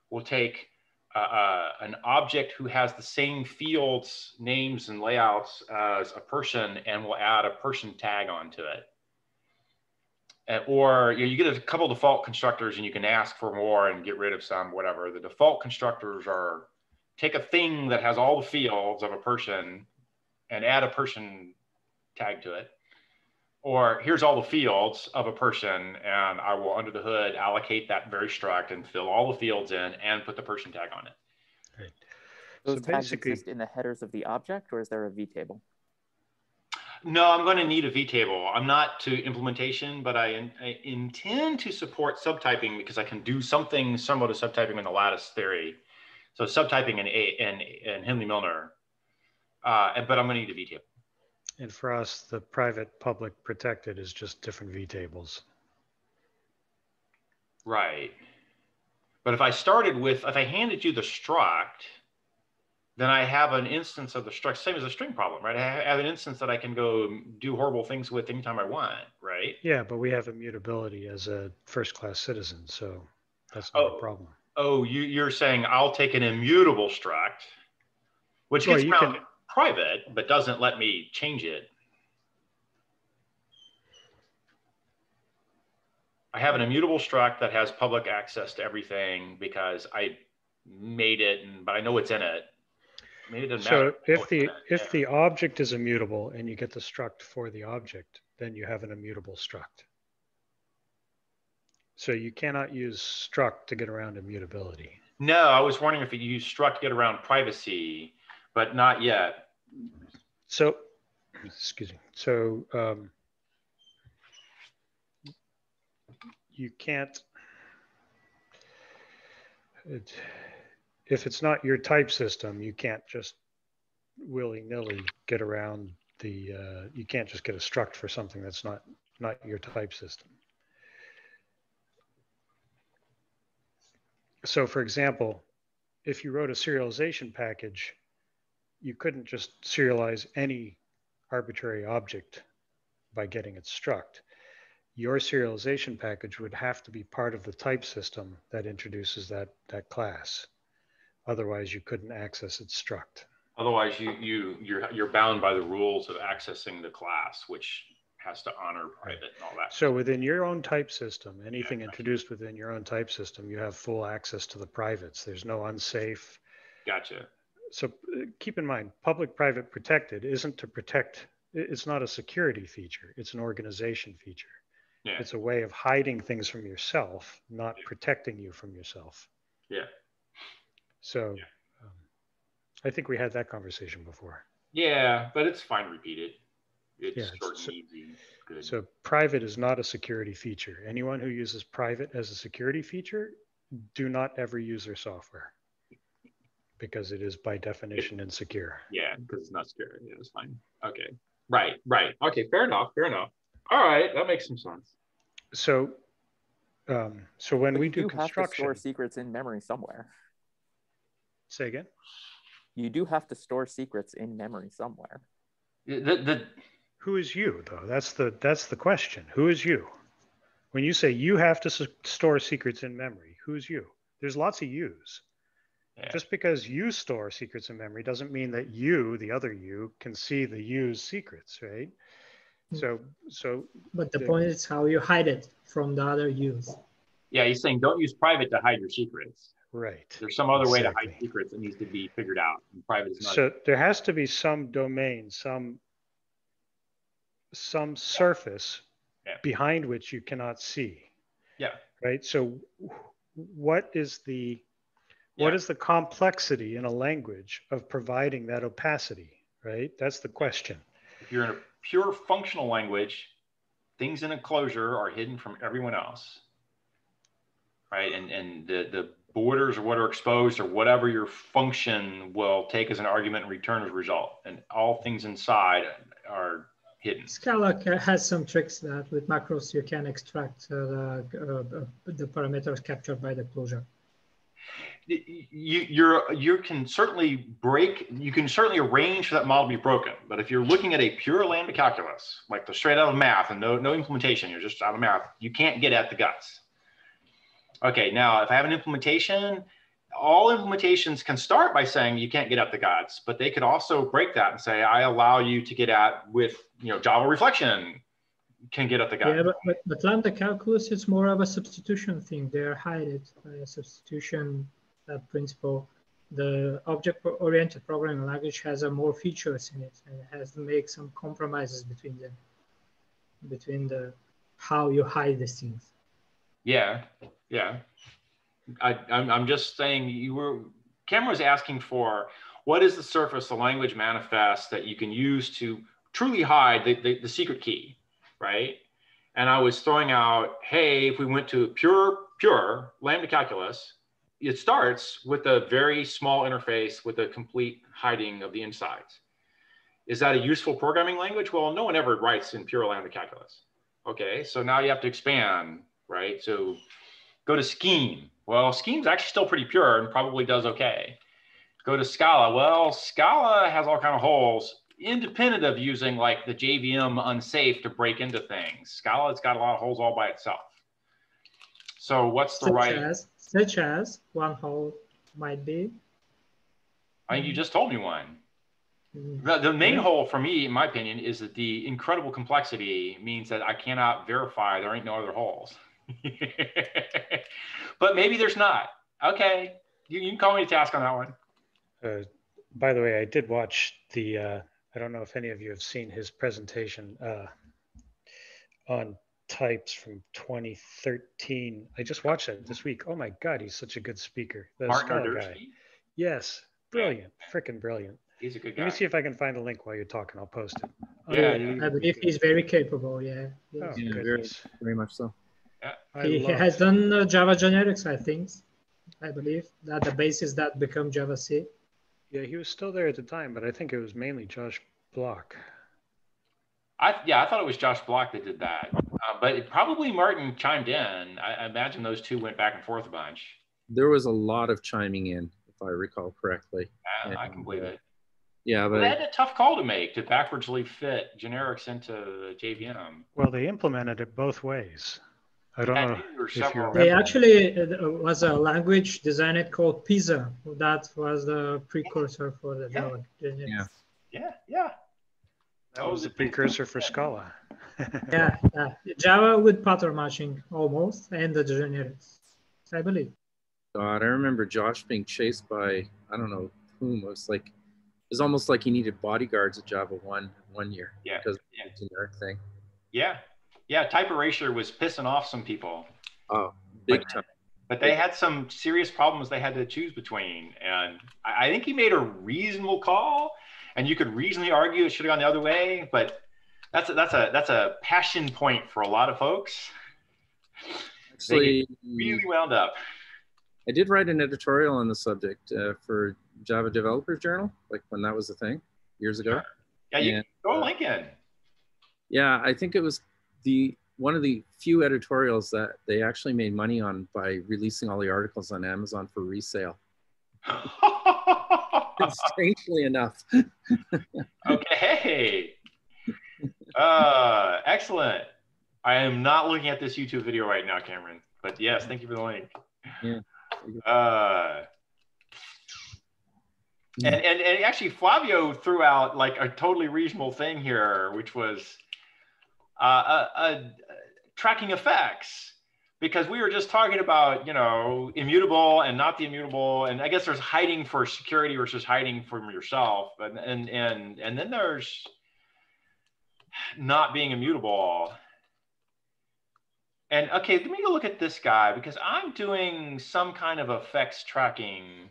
will take uh, uh, an object who has the same fields, names, and layouts as a person and will add a person tag onto it. Uh, or you, know, you get a couple default constructors and you can ask for more and get rid of some, whatever. The default constructors are take a thing that has all the fields of a person and add a person tag to it or here's all the fields of a person and I will under the hood allocate that very struct and fill all the fields in and put the person tag on it. Right. Those so tags exist in the headers of the object or is there a vtable? No, I'm going to need a vtable. I'm not to implementation, but I, in, I, intend to support subtyping because I can do something similar to subtyping in the lattice theory. So subtyping in, a, in, in Hindley Milner uh, but I'm going to need a vtable. And for us, the private, public, protected is just different vtables. Right. But if I started with, if I handed you the struct, then I have an instance of the struct, same as a string problem, right? I have an instance that I can go do horrible things with anytime I want, right? Yeah, but we have immutability as a first class citizen, so that's not oh, a problem. Oh, you, you're saying I'll take an immutable struct, which well, gets around, can, private, but doesn't let me change it. I have an immutable struct that has public access to everything because I made it, and, but I know what's in it. Maybe it doesn't So matter. if oh, the, Yeah. if the object is immutable and you get the struct for the object, then you have an immutable struct. So you cannot use struct to get around immutability. No, I was wondering if you use struct to get around privacy, but not yet. So, excuse me. So um, you can't. It, if it's not your type system, you can't just willy nilly get around the. Uh, you can't just get a struct for something that's not not your type system. So, for example, if you wrote a serialization package you couldn't just serialize any arbitrary object by getting its struct. Your serialization package would have to be part of the type system that introduces that, that class. Otherwise, you couldn't access its struct. Otherwise, you you you're you're bound by the rules of accessing the class, which has to honor private and all that. So within your own type system, anything introduced within your own type system, you have full access to the privates. There's no unsafe. Gotcha. So uh, keep in mind, public private protected isn't to protect, it's not a security feature, it's an organization feature. Yeah. It's a way of hiding things from yourself, not protecting you from yourself. Yeah. So um, I think we had that conversation before. Yeah, but it's fine to repeat it. It's Yeah, short so- and easy. Good. So private is not a security feature. Anyone who uses private as a security feature, do not ever use their software because it is by definition insecure. yeah, because it's not scary. Yeah, it's fine. Okay. Right. Right. Okay. Fair enough. Fair enough. All right. That makes some sense. So, um, so when But we you do have to construction, store secrets in memory somewhere. say again. You do have to store secrets in memory somewhere. The, the, Who is you though? That's the that's the question. Who is you? When you say you have to s- store secrets in memory, who's you? There's lots of yous. Yeah. Just because you store secrets in memory doesn't mean that you, the other you, can see the you's secrets, right? Hmm. So so But the Yeah. point is how you hide it from the other use. yeah. He's saying don't use private to hide your secrets. right. There's some other way to hide secrets that needs to be figured out. And private is not. So there has to be some domain, some some surface Yeah. behind which you cannot see. yeah. right? So, what is the what Yeah. is the complexity in a language of providing that opacity, right? That's the question. If you're in a pure functional language, things in a closure are hidden from everyone else. Right. And, and the, the borders or what are exposed or whatever your function will take as an argument and return as a result. And all things inside are hidden. Scala has some tricks that with macros you can extract uh, the, uh, the parameters captured by the closure. You you're you can certainly break you can certainly arrange for that model to be broken. But if you're looking at a pure lambda calculus like the straight out of math and no no implementation you're just out of math you can't get at the guts. Okay now if i have an implementation all implementations can start by saying you can't get at the guts but they could also break that and say i allow you to get at with you know java reflection can get at the guts. Yeah, but, but, but lambda calculus is more of a substitution thing. They're it by a substitution uh, principle. The object-oriented programming language has a more features in it, and has to make some compromises between them, between the how you hide these things. Yeah, yeah. I, I'm, I'm just saying you were, Cameron was asking for what is the surface, the language manifest that you can use to truly hide the, the, the secret key, right? And I was throwing out, hey, if we went to pure, pure lambda calculus, it starts with a very small interface with a complete hiding of the insides. Is that a useful programming language? Well, no one ever writes in pure lambda calculus. Okay, so now you have to expand, right? So go to Scheme. Well, Scheme's actually still pretty pure and probably does okay. Go to Scala. Well, Scala has all kind of holes, independent of using like the JVM unsafe to break into things. Scala's got a lot of holes all by itself. So what's the Such right? as, such as one hole might be. I think you just told me one. mm, The, the main Yeah. hole for me, in my opinion, is that the incredible complexity means that I cannot verify there ain't no other holes. but maybe there's not. Okay. you, you can call me to task on that one. Uh, by the way, I did watch the, uh, I don't know if any of you have seen his presentation uh, on types from 2013. I just watched it this week. Oh my God, he's such a good speaker. The Martin guy. Yes, brilliant, freaking brilliant. He's a good guy. Let me see if I can find the link while you're talking. I'll post it. Yeah, Unbelievably I believe he's very capable. Yeah. Oh, Yeah, very- Very much so. I he love- has done uh, Java generics, I think. I believe that the basis that become Java C. Yeah, he was still there at the time, but I think it was mainly Josh Bloch. I yeah, I thought it was Josh Bloch that did that, uh, but it, probably Martin chimed in. I, I imagine those two went back and forth a bunch. There was a lot of chiming in, if I recall correctly. Uh, I can believe it. Yeah, But they had a tough call to make to backwardsly fit generics into the JVM. Well, they implemented it both ways. I don't know think there were if you several- They actually uh, was a language designed called Pizza. That was the precursor for the Java generics. Yeah. Yeah, yeah. That was the precursor for Scala. yeah, yeah. Java with pattern matching almost, and the generics, I believe. God, I remember Josh being chased by I don't know whom. It was like it was almost like he needed bodyguards at Java one one year Yeah, because yeah. the generic thing. Yeah, yeah. Type erasure was pissing off some people, Oh, big Like- time. but they had some serious problems they had to choose between, and I, I think he made a reasonable call. And you could reasonably argue it should have gone the other way, but that's a, that's a that's a passion point for a lot of folks. Actually, Really wound up. I did write an editorial on the subject uh, for Java Developers Journal, like when that was a thing years ago. Yeah, you And, a uh, link in. Yeah, I think it was the one of the few editorials that they actually made money on by releasing all the articles on Amazon for resale. Strangely enough. okay. Uh, excellent. I am not looking at this YouTube video right now, Cameron. But yes, thank you for the link. Yeah. Uh, and, and, and actually, Flavio threw out like a totally reasonable thing here, which was uh, uh, uh, tracking effects. Because we were just talking about, you know, immutable and not the immutable, and I guess there's hiding for security versus hiding from yourself, and and and and then there's not being immutable. And okay, let me go look at this guy because I'm doing some kind of effects tracking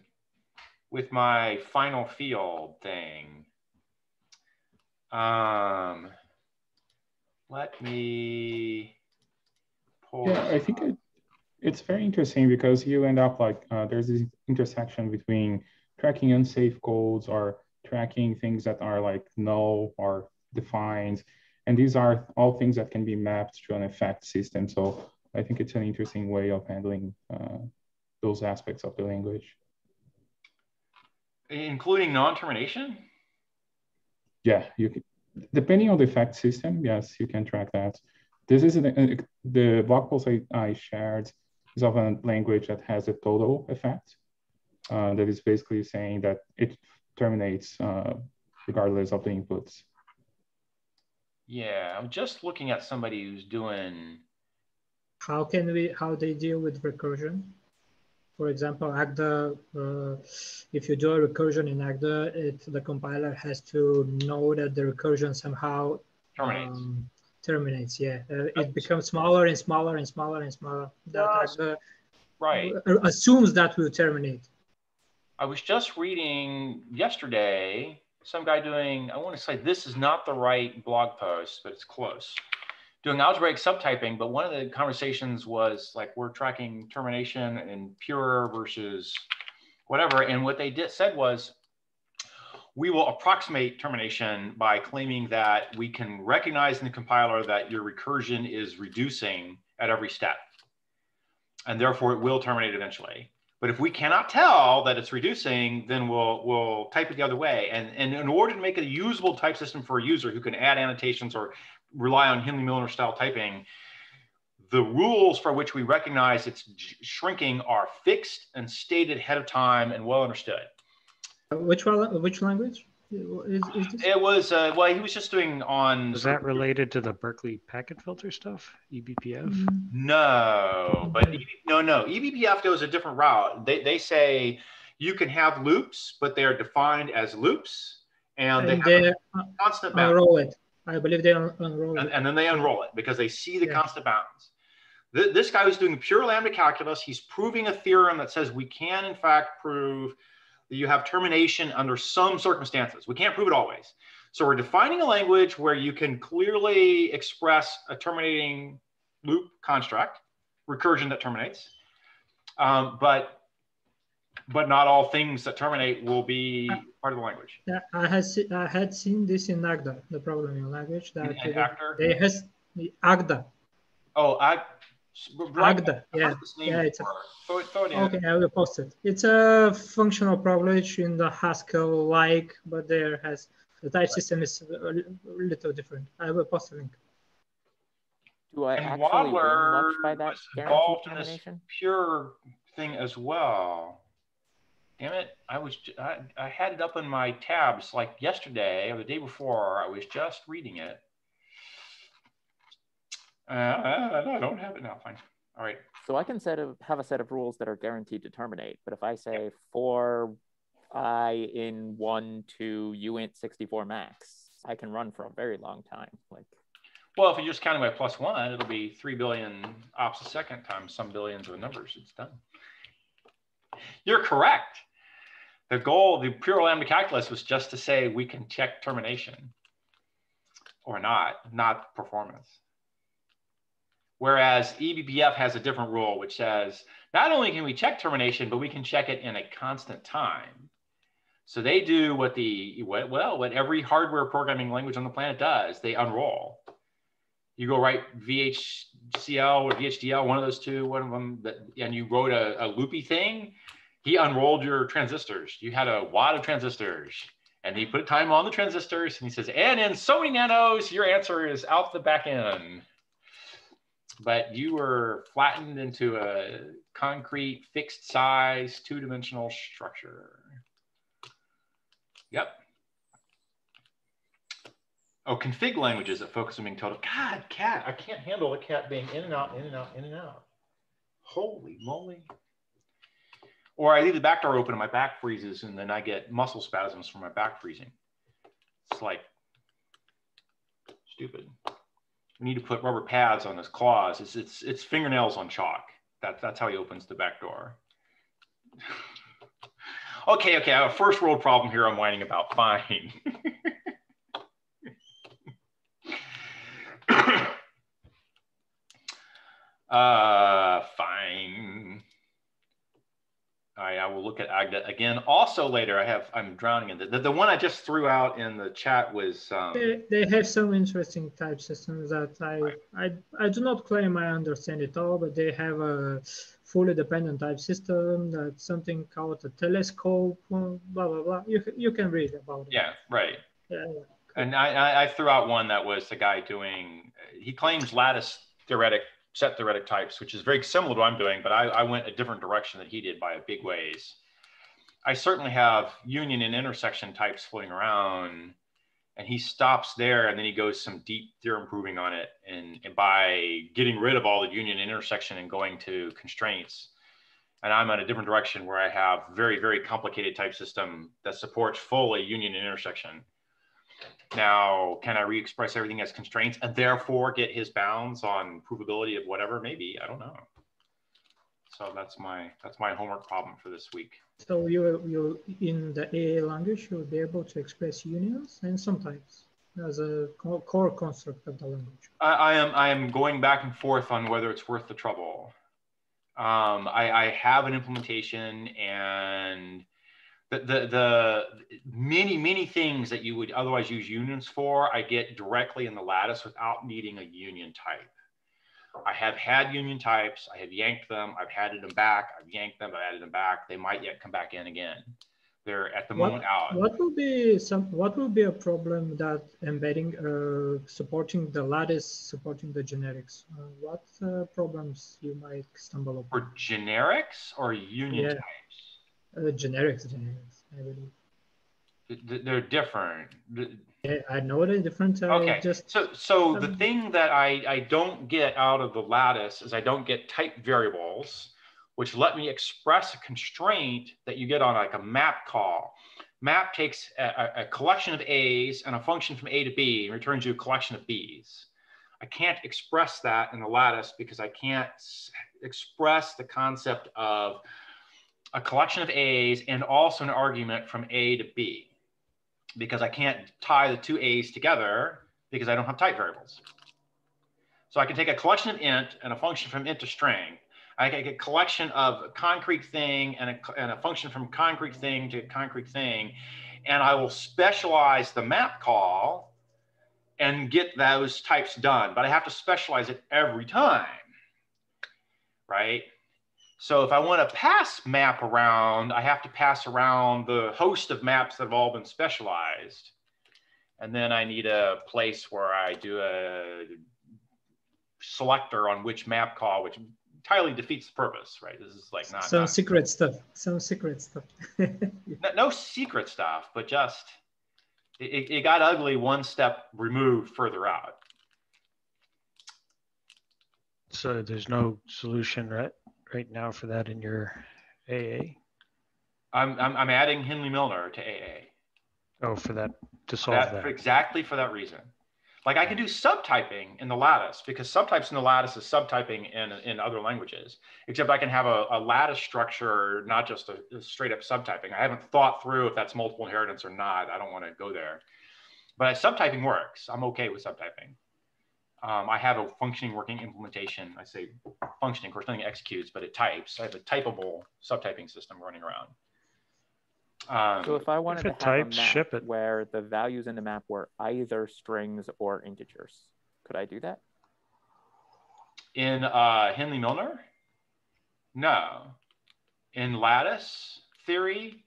with my final field thing. Um, let me pull. Yeah, I think it, it's very interesting because you end up like uh, there's this intersection between tracking unsafe codes or tracking things that are like null or defined. And these are all things that can be mapped to an effect system. So I think it's an interesting way of handling uh, those aspects of the language. including non-termination. Yeah, you can, depending on the effect system, yes, you can track that. This is an, the blog post I, I shared is of a language that has a total effect. Uh, that is basically saying that it terminates uh, regardless of the inputs. Yeah, I'm just looking at somebody who's doing. How can we, how they deal with recursion? For example, Agda, uh, if you do a recursion in Agda, it, the compiler has to know that the recursion somehow Terminates. um, terminates. Yeah, uh, it becomes smaller and smaller and smaller and smaller. That. Agda Right. uh, assumes that will terminate. I was just reading yesterday some guy doing, I want to say this is not the right blog post, but it's close. Doing algebraic subtyping, but one of the conversations was like we're tracking termination and pure versus whatever. And what they did said was we will approximate termination by claiming that we can recognize in the compiler that your recursion is reducing at every step. And therefore it will terminate eventually. But if we cannot tell that it's reducing, then we'll we'll type it the other way. And, and in order to make a usable type system for a user who can add annotations or rely on Hindley Milner style typing, the rules for which we recognize it's shrinking are fixed and stated ahead of time and well understood. Which one, which language is, is this? It was uh, well, he was just doing on Was that related to the Berkeley packet filter stuff? E eBPF? Mm, No, but E- no, no. no. eBPF goes a different route. They, they say you can have loops, but they are defined as loops and, And they they have a constant bound. unroll it. I believe they un- unroll And, it. and then they unroll it because they see the Yeah. constant bounds. Th- This guy was doing pure lambda calculus, he's proving a theorem that says we can, in fact, prove that you have termination under some circumstances. We can't prove it always. So we're defining a language where you can clearly express a terminating loop construct, recursion that terminates. Um, but but not all things that terminate will be part of the language. Yeah, I had se- I had seen this in Agda, the programming language that In- in they- they has Agda. Oh, I. Agda, yeah, heard this name yeah, it's a- before. Throw throw it. Okay, I will post it. It's a functional privilege in the Haskell like, but there has the type system is a little different. I will post a link. Do I And actually win Wadler much by that was involved in this pure thing as well. Damn it! I was I, I had it up in my tabs like yesterday or the day before. I was just reading it. Uh, I I don't have it now. Fine. All right. So I can set of have a set of rules that are guaranteed to terminate. But if I say for i in one to uint 64 max, I can run for a very long time. Like Well, if you're just counting by plus one, it'll be three billion ops a second times some billions of numbers. It's done. You're correct. The goal, the pure lambda calculus was just to say we can check termination or not, not performance. Whereas eBPF has a different rule, which says not only can we check termination, but we can check it in a constant time. So they do what the, what, well, what every hardware programming language on the planet does. They unroll. You go write VHCL or VHDL, one of those two, one of them, that, and you wrote a, a loopy thing. He unrolled your transistors. You had a wad of transistors and he put time on the transistors and he says, and in so many nanos, your answer is out the back end. But you were flattened into a concrete, fixed size, two dimensional structure. Yep. Oh, config languages that focus on being total. God, cat, I can't handle a cat being in and out, in and out, in and out. Holy moly. Or I leave the back door open and my back freezes and then I get muscle spasms from my back freezing. It's like stupid. We need to put rubber pads on his claws. It's, it's, it's fingernails on chalk. That, that's how he opens the back door. okay, okay, I have a first world problem here I'm whining about. Fine. uh, fine. All right, I will look at Agda again. Also later, I have, I'm drowning in it. The, the one I just threw out in the chat was, um, They, they have some interesting type systems that I, I I do not claim I understand it all, but they have a fully dependent type system that's something called a telescope, blah blah blah. You you can read about it. yeah, right. Yeah. And I, I, I threw out one that was the guy doing, he claims lattice theoretic, set theoretic types, which is very similar to what I'm doing, but I, I went a different direction that he did by a big ways. I certainly have union and intersection types floating around and he stops there and then he goes some deep theorem proving on it. And, and by getting rid of all the union and intersection and going to constraints, and I'm in a different direction where I have very, very complicated type system that supports fully union and intersection. Now, can I re-express everything as constraints and therefore get his bounds on provability of whatever? Maybe, I don't know. So that's my that's my homework problem for this week. So you you in the AA language you'll be able to express unions and some types as a core construct of the language. I, I am I am going back and forth on whether it's worth the trouble. Um, I, I have an implementation and the, the the many many things that you would otherwise use unions for, I get directly in the lattice without needing a union type. I have had union types. I have yanked them. I've added them back. I've yanked them. I've added them back. They might yet come back in again. They're at the What- moment out. What will be some? What will be a problem that embedding, uh, supporting the lattice, supporting the generics? Uh, what uh, problems you might stumble upon? For generics or union Yeah. types? Uh, generics, generics. I believe. Th- th- They're different. Yeah, I know they're different. I Okay, just so so the um, thing that I, I don't get out of the lattice is I don't get type variables, which let me express a constraint that you get on like a map call. Map takes a, a collection of A's and a function from A to B and returns you a collection of B's. I can't express that in the lattice because I can't express the concept of a collection of A's and also an argument from A to B because I can't tie the two A's together because I don't have type variables. So I can take a collection of int and a function from int to string I can get a collection of concrete thing and a, and a function from concrete thing to concrete thing. And I will specialize the map call and get those types done. But I have to specialize it every time, right? So if I want to pass map around, I have to pass around the host of maps that have all been specialized. And then I need a place where I do a selector on which map call, which entirely defeats the purpose, right? This is like not some not, secret stuff. Some secret stuff. no, no, secret stuff, but just it, it got ugly one step removed further out. So there's no solution right right now for that in your AA. I'm I'm, I'm adding Hindley Milner to AA. Oh, for that to solve that, that. For exactly for that reason. Like I can do subtyping in the lattice because subtypes in the lattice is subtyping in, in other languages, except I can have a, a lattice structure, not just a, a, straight up subtyping. I haven't thought through if that's multiple inheritance or not. I don't want to go there. But subtyping works. I'm okay with subtyping. Um, I have a functioning working implementation. I say functioning, of course, nothing executes, but it types. I have a typable subtyping system running around. Um, so if I wanted if to have types, a map ship it. where the values in the map were either strings or integers, could I do that? In uh, Hindley Milner? No. In lattice theory,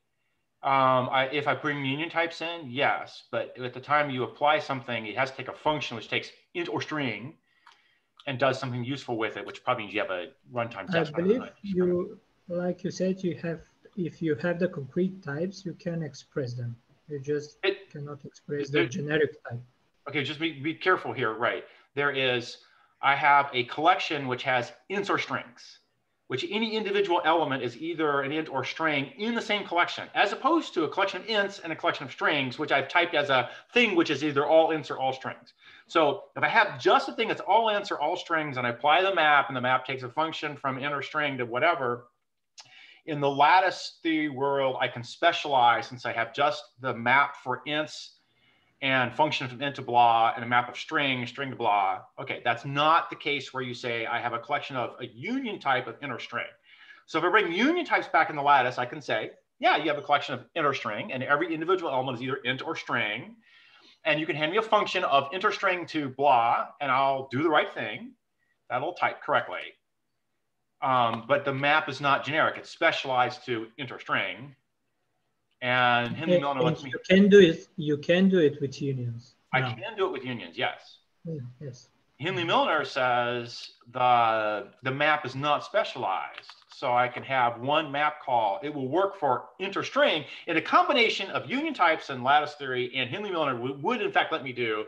um, I, if I bring union types in, yes. But at the time you apply something, it has to take a function which takes int or string and does something useful with it, which probably means you have a runtime test. I believe you, like you said, you have if you have the concrete types, you can express them. You just it, cannot express the generic type. Okay, just be, be careful here, right? There is, I have a collection which has ints or strings, which any individual element is either an int or string in the same collection, as opposed to a collection of ints and a collection of strings, which I've typed as a thing which is either all ints or all strings. So if I have just a thing that's all ints or all strings and I apply the map and the map takes a function from int or string to whatever, in the lattice theory world, I can specialize since I have just the map for ints and function from int to blah and a map of string, string to blah. Okay, that's not the case where you say I have a collection of a union type of int or string. So if I bring union types back in the lattice, I can say, yeah, you have a collection of int or string, and every individual element is either int or string. And you can hand me a function of int or string to blah, and I'll do the right thing. That'll type correctly. Um, but the map is not generic. It's specialized to int or string. And Hindley Milner lets me. You can do it. You can do it with unions. I no. can do it with unions. Yes. Yeah, yes. Hindley Milner says the the map is not specialized, so I can have one map call. It will work for int or string in a combination of union types and lattice theory. And Hindley Milner would, would in fact let me do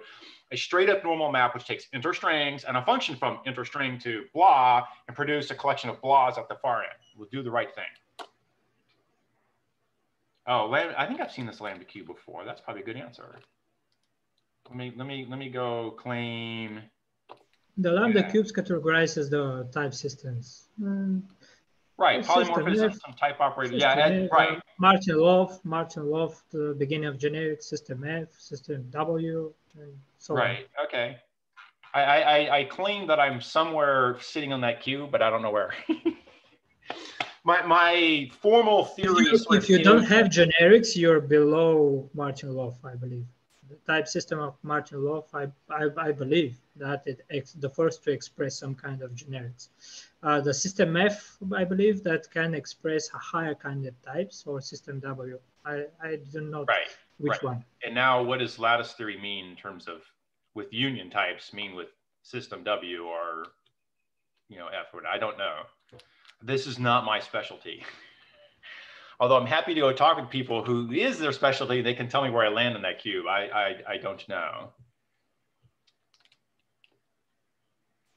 a straight up normal map which takes int or strings and a function from int or string to blah and produce a collection of blahs at the far end. We'll do the right thing. Oh, I think I've seen this lambda cube before. That's probably a good answer. Let me let me let me go claim. The lambda yeah. cubes categorizes the type systems. Um, right, polymorphism, some type operator. Yeah, F, right. Martin-Löf, Martin-Löf, the beginning of generic system F, system W, so right. On. Okay. I, I, I claim that I'm somewhere sitting on that queue, but I don't know where. my, my formal theory if you, if you don't have generics, you're below Martin-Löf, I believe. The type system of Martin-Löf, I, I, I believe that it ex, the first to express some kind of generics. Uh, the system F, I believe, that can express a higher kind of types, or system W. I, I don't know right. which right. one. And now, what does lattice theory mean in terms of with union types mean with system W or you know F word? I don't know this is not my specialty. Although I'm happy to go talk with people who is their specialty, they can tell me where I land in that cube. I, I, I don't know.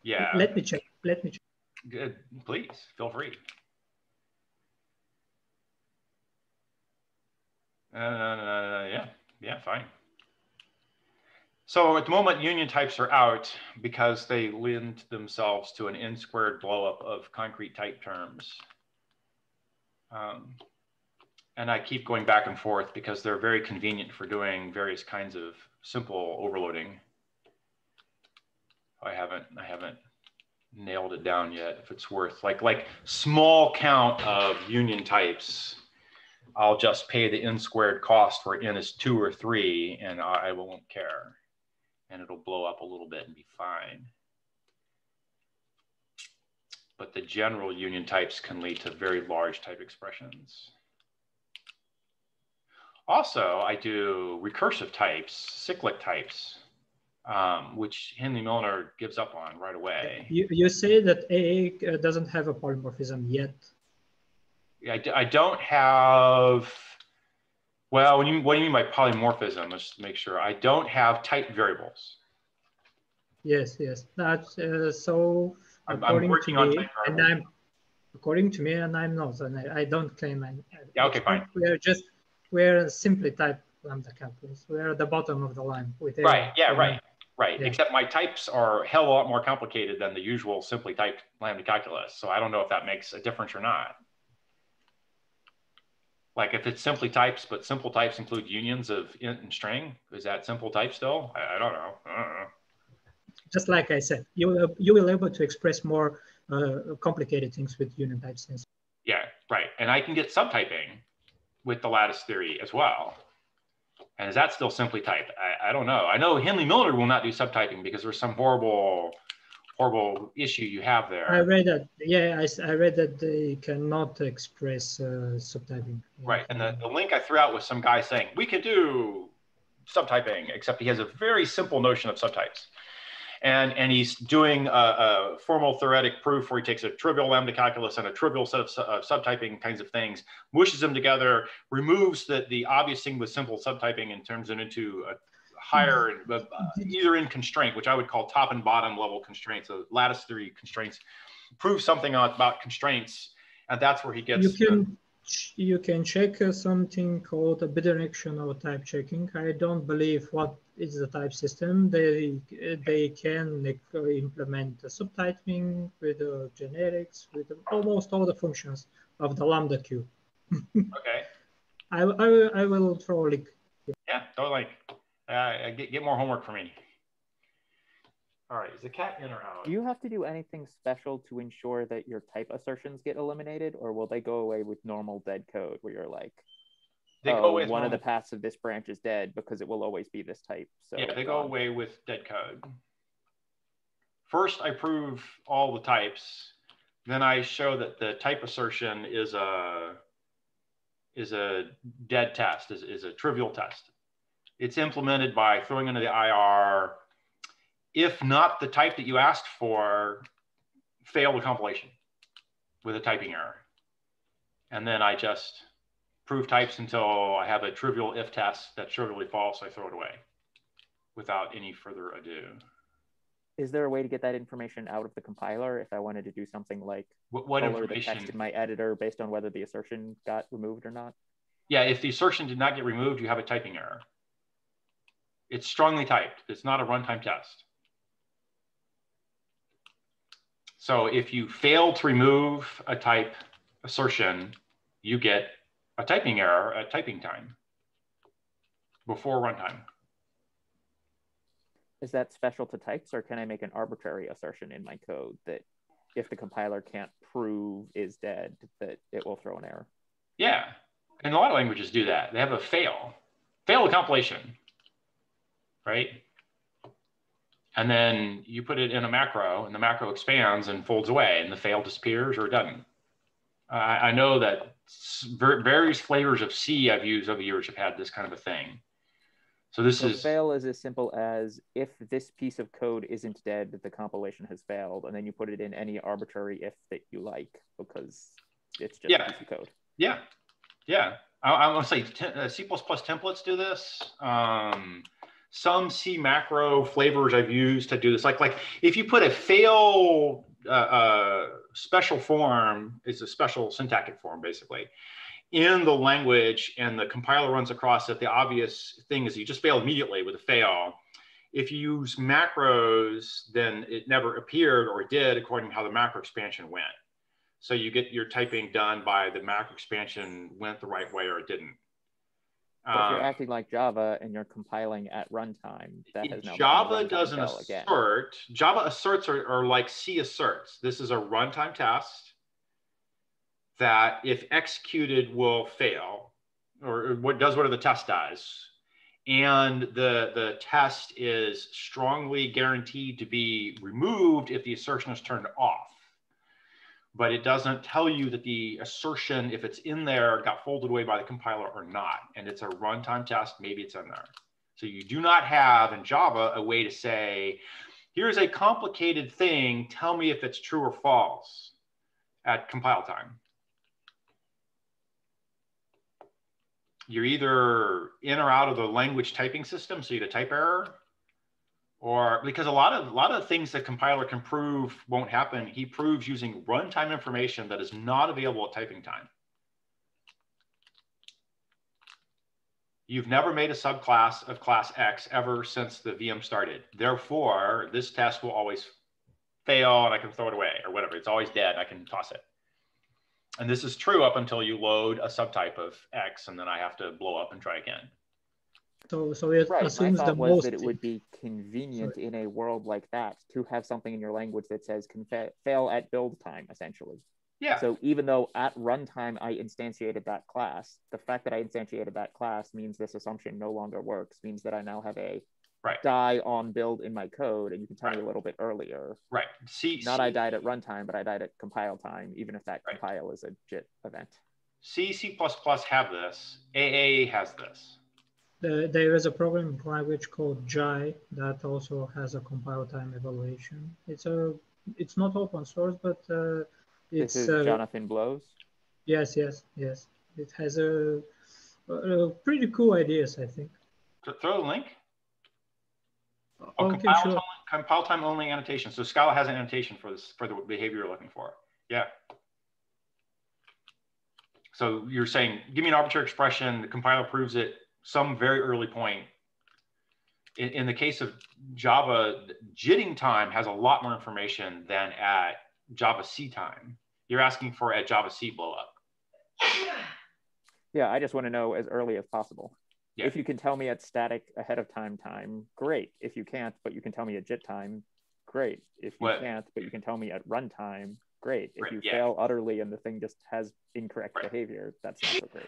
Yeah. Let me check. Let me check. Good. Please feel free. Uh, yeah. Yeah. Fine. So at the moment, union types are out because they lend themselves to an n squared blowup of concrete type terms. Um, and I keep going back and forth because they're very convenient for doing various kinds of simple overloading. I haven't, I haven't nailed it down yet. If it's worth like like small count of union types, I'll just pay the n squared cost where n is two or three, and I, I won't care and it'll blow up a little bit and be fine. But the general union types can lead to very large type expressions. Also, I do recursive types, cyclic types, um, which Hindley Milner gives up on right away. You, you say that AA uh, doesn't have a polymorphism yet. I, I don't have well, when you, what do you mean by polymorphism? Let's make sure. I don't have type variables. Yes, yes. That's uh, so. I'm, I'm to me, and I'm according to me, and I'm not, and I, I don't claim. I, yeah. Okay. Fine. We're just we're simply type lambda calculus. We're at the bottom of the line with. Right. Yeah. Right. Right. Yeah. Except my types are a hell of a lot more complicated than the usual simply typed lambda calculus. So I don't know if that makes a difference or not. Like if it's simply types, but simple types include unions of int and string, is that simple type still? I, I, don't, know. I don't know. Just like I said, you will, you will able to express more uh, complicated things with union types. Yeah, right. And I can get subtyping with the lattice theory as well. And is that still simply typed? I, I don't know. I know Hindley Milner will not do subtyping because there's some horrible horrible issue you have there. I read that. Yeah, I, I read that they cannot express uh, subtyping. Right, and the, the link I threw out was some guy saying we can do subtyping, except he has a very simple notion of subtypes. And, and he's doing a, a, formal theoretic proof where he takes a trivial lambda calculus and a trivial set of uh, subtyping kinds of things, mushes them together, removes the, the obvious thing with simple subtyping and turns it into a higher, uh, either in constraint, which I would call top and bottom level constraints, so lattice theory constraints, prove something about constraints, and that's where he gets. You can you can check uh, something called a bidirectional type checking. I don't believe what is the type system. They they can implement the subtyping with the generics with almost all the functions of the lambda cube. okay. I, I, I will throw a link. Yeah, totally. Uh, get, get more homework for me. All right, is the cat in or out? Do you have to do anything special to ensure that your type assertions get eliminated, or will they go away with normal dead code where you're like, they oh, go away one of the paths of this branch is dead because it will always be this type. So yeah, they go away with dead code. First, I prove all the types. Then I show that the type assertion is a is a dead test, is, is a trivial test it's implemented by throwing into the IR. If not the type that you asked for, fail the compilation with a typing error. And then I just prove types until I have a trivial if test that's trivially false, I throw it away without any further ado. Is there a way to get that information out of the compiler if I wanted to do something like what, what color the text in my editor based on whether the assertion got removed or not? Yeah, if the assertion did not get removed, you have a typing error. It's strongly typed. It's not a runtime test. So if you fail to remove a type assertion, you get a typing error at typing time before runtime. Is that special to types or can I make an arbitrary assertion in my code that if the compiler can't prove is dead, that it will throw an error? Yeah, and a lot of languages do that. They have a fail, fail the compilation right? And then you put it in a macro and the macro expands and folds away and the fail disappears or it doesn't. I know that various flavors of C I've used over the years have had this kind of a thing. So this so is fail is as simple as if this piece of code isn't dead, the compilation has failed, and then you put it in any arbitrary if that you like because it's just yeah. a piece of code. Yeah, yeah. I, I want to say uh, C++ templates do this. Um, some C macro flavors I've used to do this. Like, like if you put a fail uh, uh, special form, it's a special syntactic form basically. in the language and the compiler runs across it, the obvious thing is you just fail immediately with a fail. If you use macros, then it never appeared or did according to how the macro expansion went. So you get your typing done by the macro expansion went the right way or it didn't. But if you're um, acting like Java and you're compiling at runtime, that has no Java doesn't assert. Again. Java asserts are, are like C asserts. This is a runtime test that if executed will fail or what does what the test does. And the, the test is strongly guaranteed to be removed if the assertion is turned off but it doesn't tell you that the assertion, if it's in there, got folded away by the compiler or not. And it's a runtime test, maybe it's in there. So you do not have in Java a way to say, here's a complicated thing, tell me if it's true or false at compile time. You're either in or out of the language typing system, so you get a type error, or because a lot of a lot of things that compiler can prove won't happen, he proves using runtime information that is not available at typing time. You've never made a subclass of class X ever since the VM started. Therefore, this test will always fail and I can throw it away or whatever. It's always dead. I can toss it. And this is true up until you load a subtype of X and then I have to blow up and try again. So, so it right. assumes the was most. that it would be convenient Sorry. in a world like that to have something in your language that says confa- fail at build time, essentially. Yeah. So even though at runtime I instantiated that class, the fact that I instantiated that class means this assumption no longer works. Means that I now have a right. die on build in my code, and you can tell right. me a little bit earlier. Right. See, not I died at runtime, but I died at compile time, even if that right. compile is a JIT event. C, C++ have this. AA has this. The, there is a programming language called Jai that also has a compile time evaluation. It's a it's not open source, but uh, it's this is uh, Jonathan Blow's. Yes, yes, yes. It has a, a pretty cool ideas, I think. Throw the link. Oh, okay, compile, sure. time, compile time only annotation. So Scala has an annotation for this for the behavior you're looking for. Yeah. So you're saying, give me an arbitrary expression, the compiler proves it, some very early point. In, in the case of Java, JITting time has a lot more information than at javac time. You're asking for at javac blow up. Yeah, I just want to know as early as possible. Yeah. If you can tell me at static ahead of time time, great. If you can't, but you can tell me at JIT time, great. If you what? can't, but you can tell me at runtime, great. If right, you yeah. fail utterly and the thing just has incorrect right. behavior, that's not so great.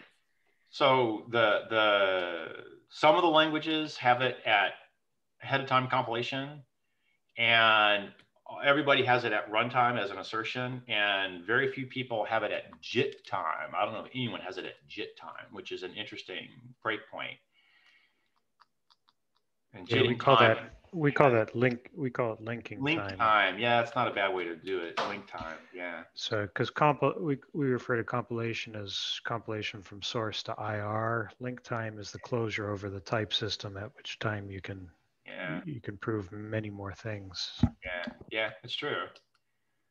So the the some of the languages have it at ahead of time compilation, and everybody has it at runtime as an assertion, and very few people have it at JIT time. I don't know if anyone has it at JIT time, which is an interesting breakpoint. And yeah, we call time, that we call that link. We call it linking link time. time. Yeah, it's not a bad way to do it. Link time. Yeah. So, because comp- we we refer to compilation as compilation from source to IR. Link time is the closure over the type system, at which time you can yeah you can prove many more things. Yeah, yeah, it's true.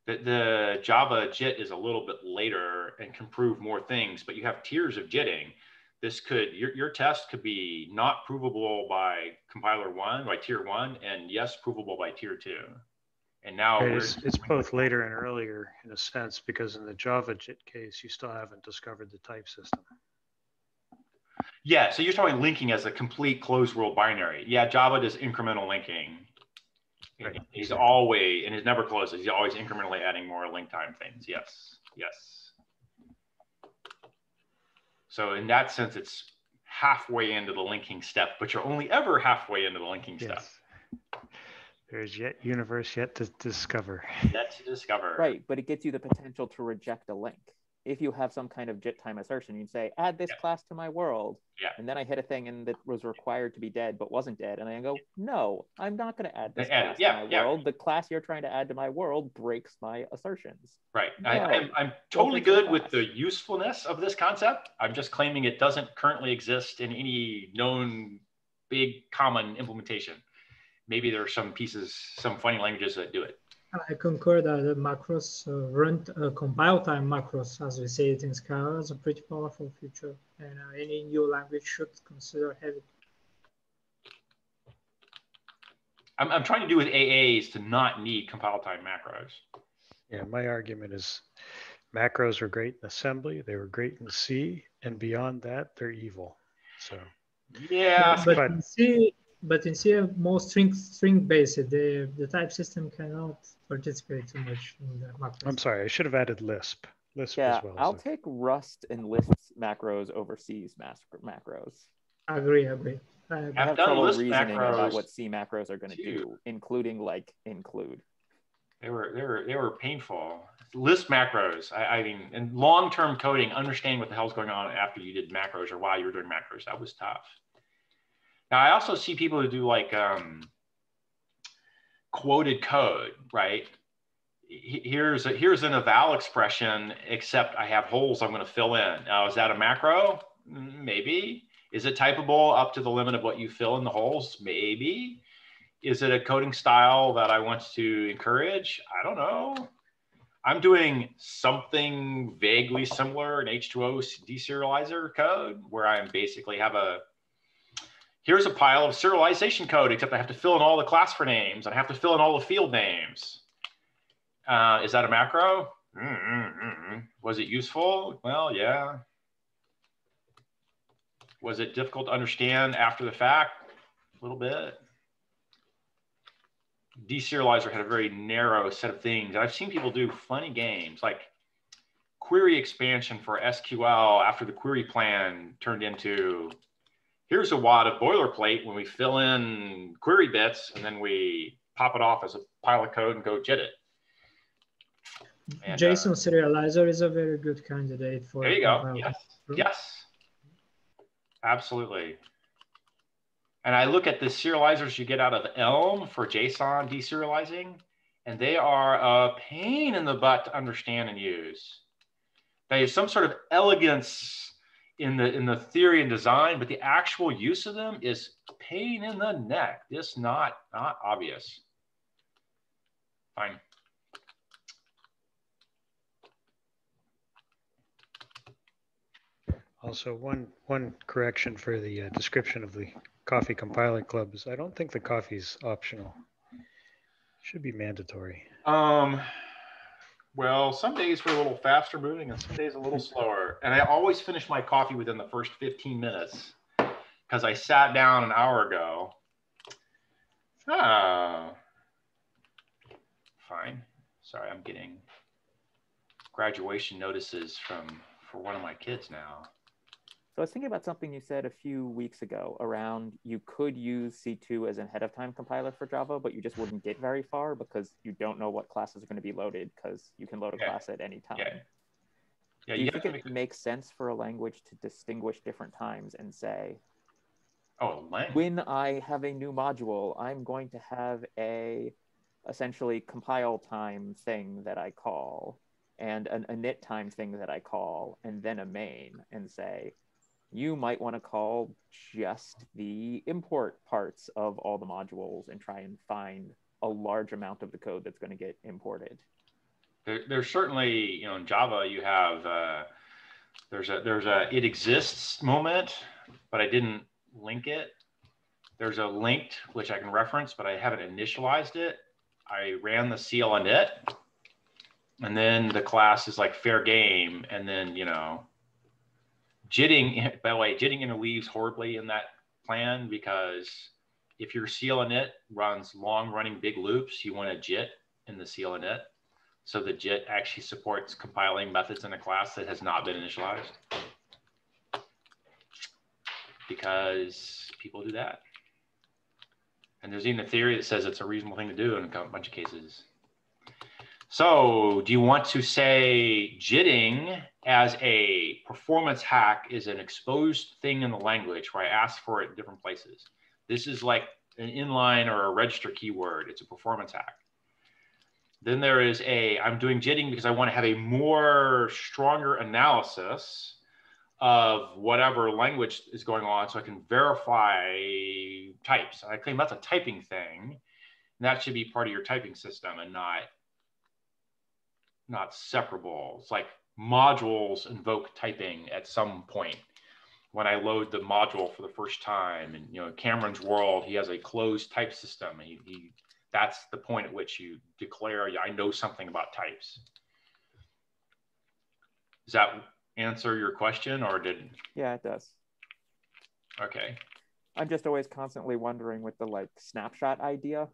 The, the Java JIT is a little bit later and can prove more things, but you have tiers of JITting this could your, your test could be not provable by compiler one by tier one and yes provable by tier two. And now it's, it's both later and earlier in a sense because in the java jit case you still haven't discovered the type system. Yeah so you're talking linking as a complete closed world binary. Yeah java does incremental linking. Right. he's always and he's never closes he's always incrementally adding more link time things. Yes yes so in that sense, it's halfway into the linking step, but you're only ever halfway into the linking yes. step. There's yet universe yet to discover. Yet to discover. Right, but it gets you the potential to reject a link if you have some kind of JIT time assertion, you'd say, add this yeah. class to my world. Yeah. And then I hit a thing and that was required to be dead but wasn't dead. And I go, no, I'm not going to add this class yeah, to my yeah. world. The class you're trying to add to my world breaks my assertions. Right. No. I, am I'm totally good with the usefulness of this concept. I'm just claiming it doesn't currently exist in any known big common implementation. Maybe there are some pieces, some funny languages that do it. I concur that the macros uh, run uh, compile time macros, as we say it in Scala, is a pretty powerful feature, and uh, any new language should consider having. I'm, I'm trying to do with AAs to not need compile time macros. Yeah, my argument is macros were great in assembly, they were great in C, and beyond that, they're evil. So yeah, but, but in C, but in C, more string string based, the the type system cannot participate too much in the macros. I'm sorry, I should have added Lisp. Lisp yeah, as well. I'll take Rust and Lisp's macros over C's macros. I agree, I agree. I, I have trouble reasoning about what C macros are going to do, including like include. They were they were they were painful. Lisp macros. I, I mean, and long term coding, understanding what the hell's going on after you did macros or why you were doing macros. That was tough. Now I also see people who do like um, quoted code, right? Here's a, here's an eval expression, except I have holes I'm going to fill in. Now, is that a macro? Maybe. Is it typable up to the limit of what you fill in the holes? Maybe. Is it a coding style that I want to encourage? I don't know. I'm doing something vaguely similar in H2O deserializer code where I basically have a here's a pile of serialization code, except I have to fill in all the class for names. I have to fill in all the field names. Uh, is that a macro? Mm -mm Was it useful? Well, yeah. Was it difficult to understand after the fact? A little bit. Deserializer had a very narrow set of things. I've seen people do funny games like query expansion for SQL after the query plan turned into here's a wad of boilerplate when we fill in query bits and then we pop it off as a pile of code and go JIT it. And, JSON uh, serializer is a very good candidate for. There you go. Yes. Yes. Absolutely. And I look at the serializers you get out of Elm for JSON deserializing, and they are a pain in the butt to understand and use. They have some sort of elegance in the in the theory and design, but the actual use of them is pain in the neck. Just not not obvious. Fine. Also, one one correction for the uh, description of the coffee compiling club is I don't think the coffee is optional. It should be mandatory. Um, well, some days we're a little faster moving and some days a little slower. And I always finish my coffee within the first 15 minutes because I sat down an hour ago. Oh, fine. Sorry, I'm getting graduation notices from for one of my kids now. So I was thinking about something you said a few weeks ago around you could use C2 as an ahead of time compiler for Java, but you just wouldn't get very far because you don't know what classes are going to be loaded because you can load a yeah. class at any time. Yeah. Yeah, Do you, you think it make... makes sense for a language to distinguish different times and say, oh, language. when I have a new module, I'm going to have a essentially compile time thing that I call and an init time thing that I call, and then a main and say, you might want to call just the import parts of all the modules and try and find a large amount of the code that's going to get imported. There, there's certainly, you know, in Java, you have uh, there's a there's a it exists moment, but I didn't link it. There's a linked which I can reference, but I haven't initialized it. I ran the clinit, and then the class is like fair game, and then you know Jitting, by the way, jitting interleaves horribly in that plan because if your clinit runs long running big loops, you want to JIT in the clinit. So the JIT actually supports compiling methods in a class that has not been initialized because people do that. And there's even a theory that says it's a reasonable thing to do in a bunch of cases. So do you want to say jitting as a performance hack is an exposed thing in the language where I ask for it in different places? This is like an inline or a register keyword. It's a performance hack. Then there is a, I'm doing jitting because I want to have a more stronger analysis of whatever language is going on so I can verify types. I claim that's a typing thing. And that should be part of your typing system and not not separable. It's like modules invoke typing at some point when I load the module for the first time. And you know, Cameron's world, he has a closed type system. He, he that's the point at which you declare, I know something about types. Does that answer your question or did? Yeah, it does. Okay. I'm just always constantly wondering with the like snapshot idea,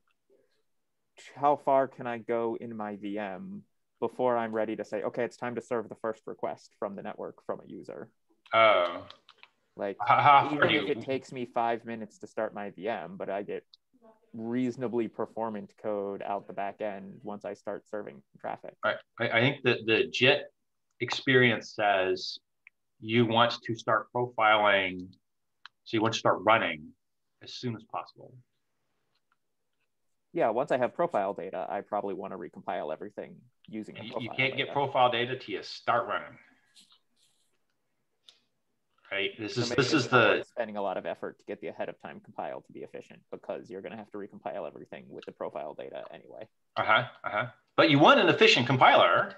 how far can I go in my VM before I'm ready to say, okay, it's time to serve the first request from the network from a user. Oh. Like How- even if you- it takes me five minutes to start my VM, but I get reasonably performant code out the back end once I start serving traffic. Right. I, I think that the JIT experience says you want to start profiling, so you want to start running as soon as possible. Yeah, once I have profile data, I probably want to recompile everything using the You, you can't get profile data till you start running. Right. This So is this is the spending a lot of effort to get the ahead of time compile to be efficient because you're going to have to recompile everything with the profile data anyway. uh huh uh huh. But you want an efficient compiler.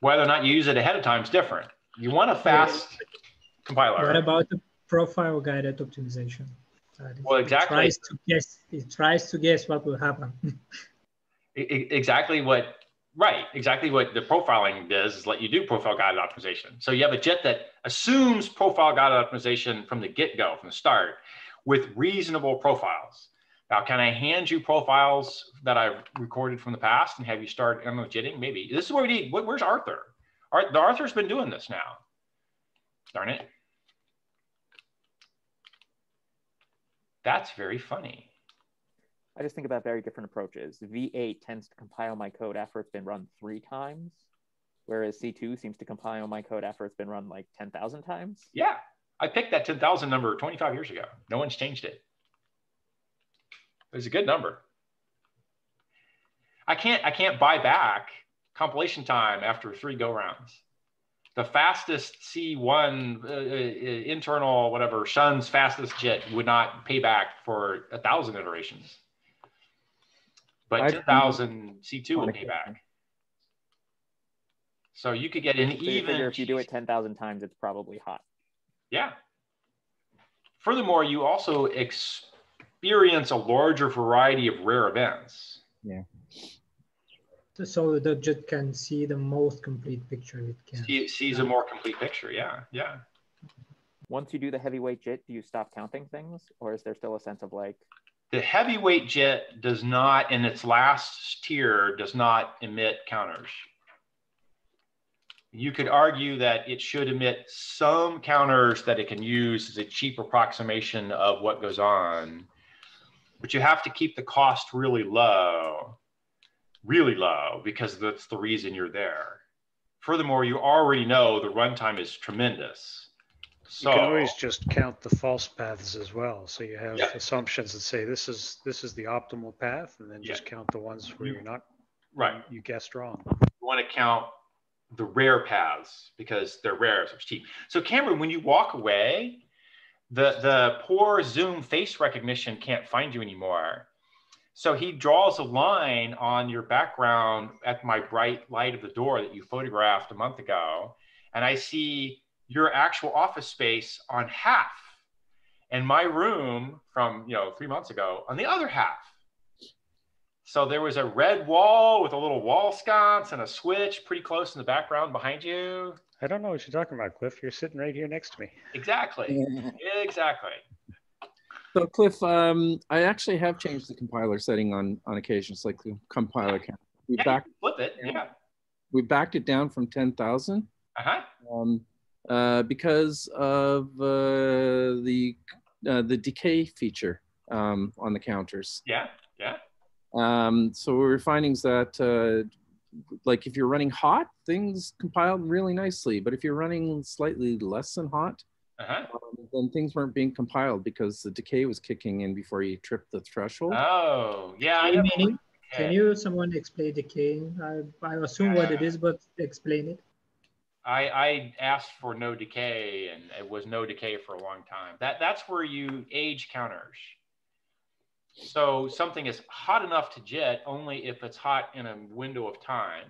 Whether or not you use it ahead of time is different. You want a fast compiler. What about the profile guided optimization? Well, exactly. It tries to guess. It tries to guess what will happen. Exactly what right exactly what the profiling does is let you do profile guided optimization. So you have a JIT that assumes profile guided optimization from the get-go from the start with reasonable profiles. Now can i hand you profiles that i've recorded from the past and have you start I don't know, jitting maybe. This is where we need. Where's arthur? Ar- the arthur's been doing this now. Darn it that's very funny I just think about very different approaches. V8 tends to compile my code after it's been run three times, whereas C2 seems to compile my code after it's been run like 10,000 times. Yeah, I picked that 10,000 number 25 years ago. No one's changed it. It was a good number. I can't I can't buy back compilation time after three go rounds. The fastest C1 uh, uh, internal whatever Shun's fastest JIT would not pay back for a thousand iterations, but I've- 10,000 C2 would pay back. So you could get an So even figure if you do it 10,000 times, it's probably hot. Yeah. Furthermore, you also experience a larger variety of rare events. So the JIT can see the most complete picture it can. See, sees a more complete picture. Yeah, yeah. Once you do the heavyweight JIT, do you stop counting things? Or is there still a sense of like, The heavyweight JIT does not, in its last tier, does not emit counters. You could argue that it should emit some counters that it can use as a cheap approximation of what goes on, but you have to keep the cost really low, really low, because that's the reason you're there. Furthermore, you already know the runtime is tremendous. So You can always just count the false paths as well. So you have Yeah. assumptions that say this is this is the optimal path, and then just count the ones where You- you're not right. you guessed wrong. you want to count the rare paths because they're rare, so it's cheap. So Cameron, when you walk away, the the poor Zoom face recognition can't find you anymore. So he draws a line on your background at my bright light of the door that you photographed a month ago, and I see your actual office space on half, and my room from you know three months ago on the other half. So there was a red wall with a little wall sconce and a switch pretty close in the background behind you. I don't know what you're talking about, Cliff. You're sitting right here next to me. Exactly. exactly. So Cliff, um, I actually have changed the compiler setting on on occasions, like the compiler count. We Yeah, backed flip it. Yeah. we backed it down from ten thousand Uh-huh. um, uh, because of uh, the uh, the decay feature um, on the counters. Yeah. Yeah. Um, so we are finding that, uh, like, if you're running hot, things compile really nicely. But if you're running slightly less than hot, Uh-huh. um, then things weren't being compiled because the decay was kicking in before you tripped the threshold. Oh, yeah. I Hey, know. Manny, Can you someone explain decaying? I, I assume what it is, but explain it. I, I asked for no decay and it was no decay for a long time. That that's where you age counters. So something is hot enough to JIT only if it's hot in a window of time.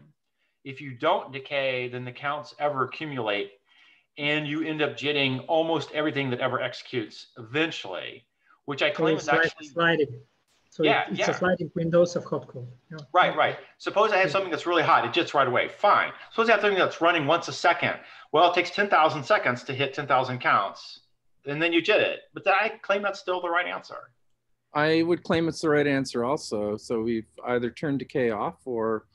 If you don't decay, then the counts ever accumulate and you end up jitting almost everything that ever executes eventually, which I claim is actually sliding. So yeah, it's yeah. a sliding windows of hot code. Yeah. Right, right. Suppose I have something that's really hot, it jits right away. Fine. Suppose I have something that's running once a second. Well, it takes 10,000 seconds to hit 10,000 counts, and then you jit it. But I claim that's still the right answer. I would claim it's the right answer also. So we've either turned decay off or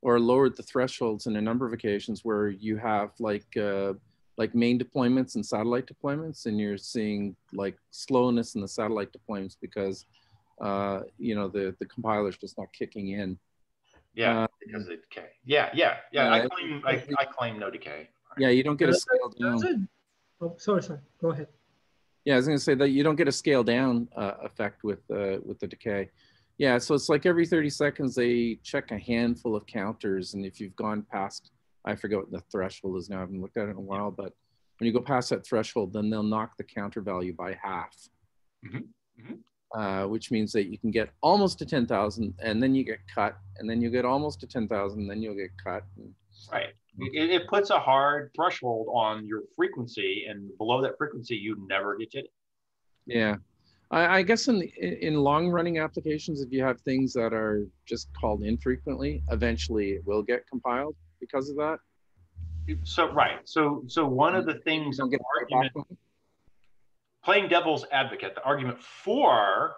or lowered the thresholds in a number of occasions where you have like uh, like main deployments and satellite deployments, and you're seeing like slowness in the satellite deployments because uh, you know the the compiler's just not kicking in. Yeah, Uh, because of decay. Yeah, yeah, yeah. Yeah, I I claim I, I claim no decay. Yeah, you don't get a scale down. Oh, sorry, sorry. Go ahead. Yeah, I was going to say that you don't get a scale down uh, effect with uh, with the decay. Yeah, so it's like every 30 seconds they check a handful of counters, and if you've gone past, I forget what the threshold is now. I haven't looked at it in a while, but when you go past that threshold, then they'll knock the counter value by half, Mhm, mhm. Uh, which means that you can get almost to 10,000, and then you get cut, and then you get almost to 10,000, then you'll get cut. And, Right. It, it puts a hard threshold on your frequency, and below that frequency, you never get jitted. Yeah, I, I guess in in long running applications, if you have things that are just called infrequently, eventually it will get compiled because of that. So right. So so one of the things the argument playing devil's advocate, the argument for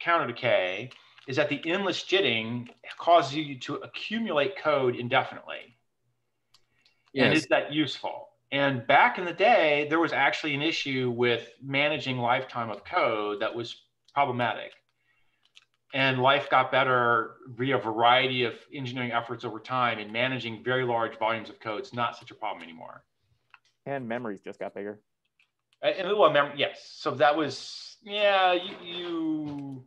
counter decay is that the endless jitting causes you to accumulate code indefinitely. And is that useful? And back in the day, there was actually an issue with managing lifetime of code that was problematic. And life got better via a variety of engineering efforts over time, and managing very large volumes of code is not such a problem anymore. And memories just got bigger. And well, mem- yes. So that was yeah. You, you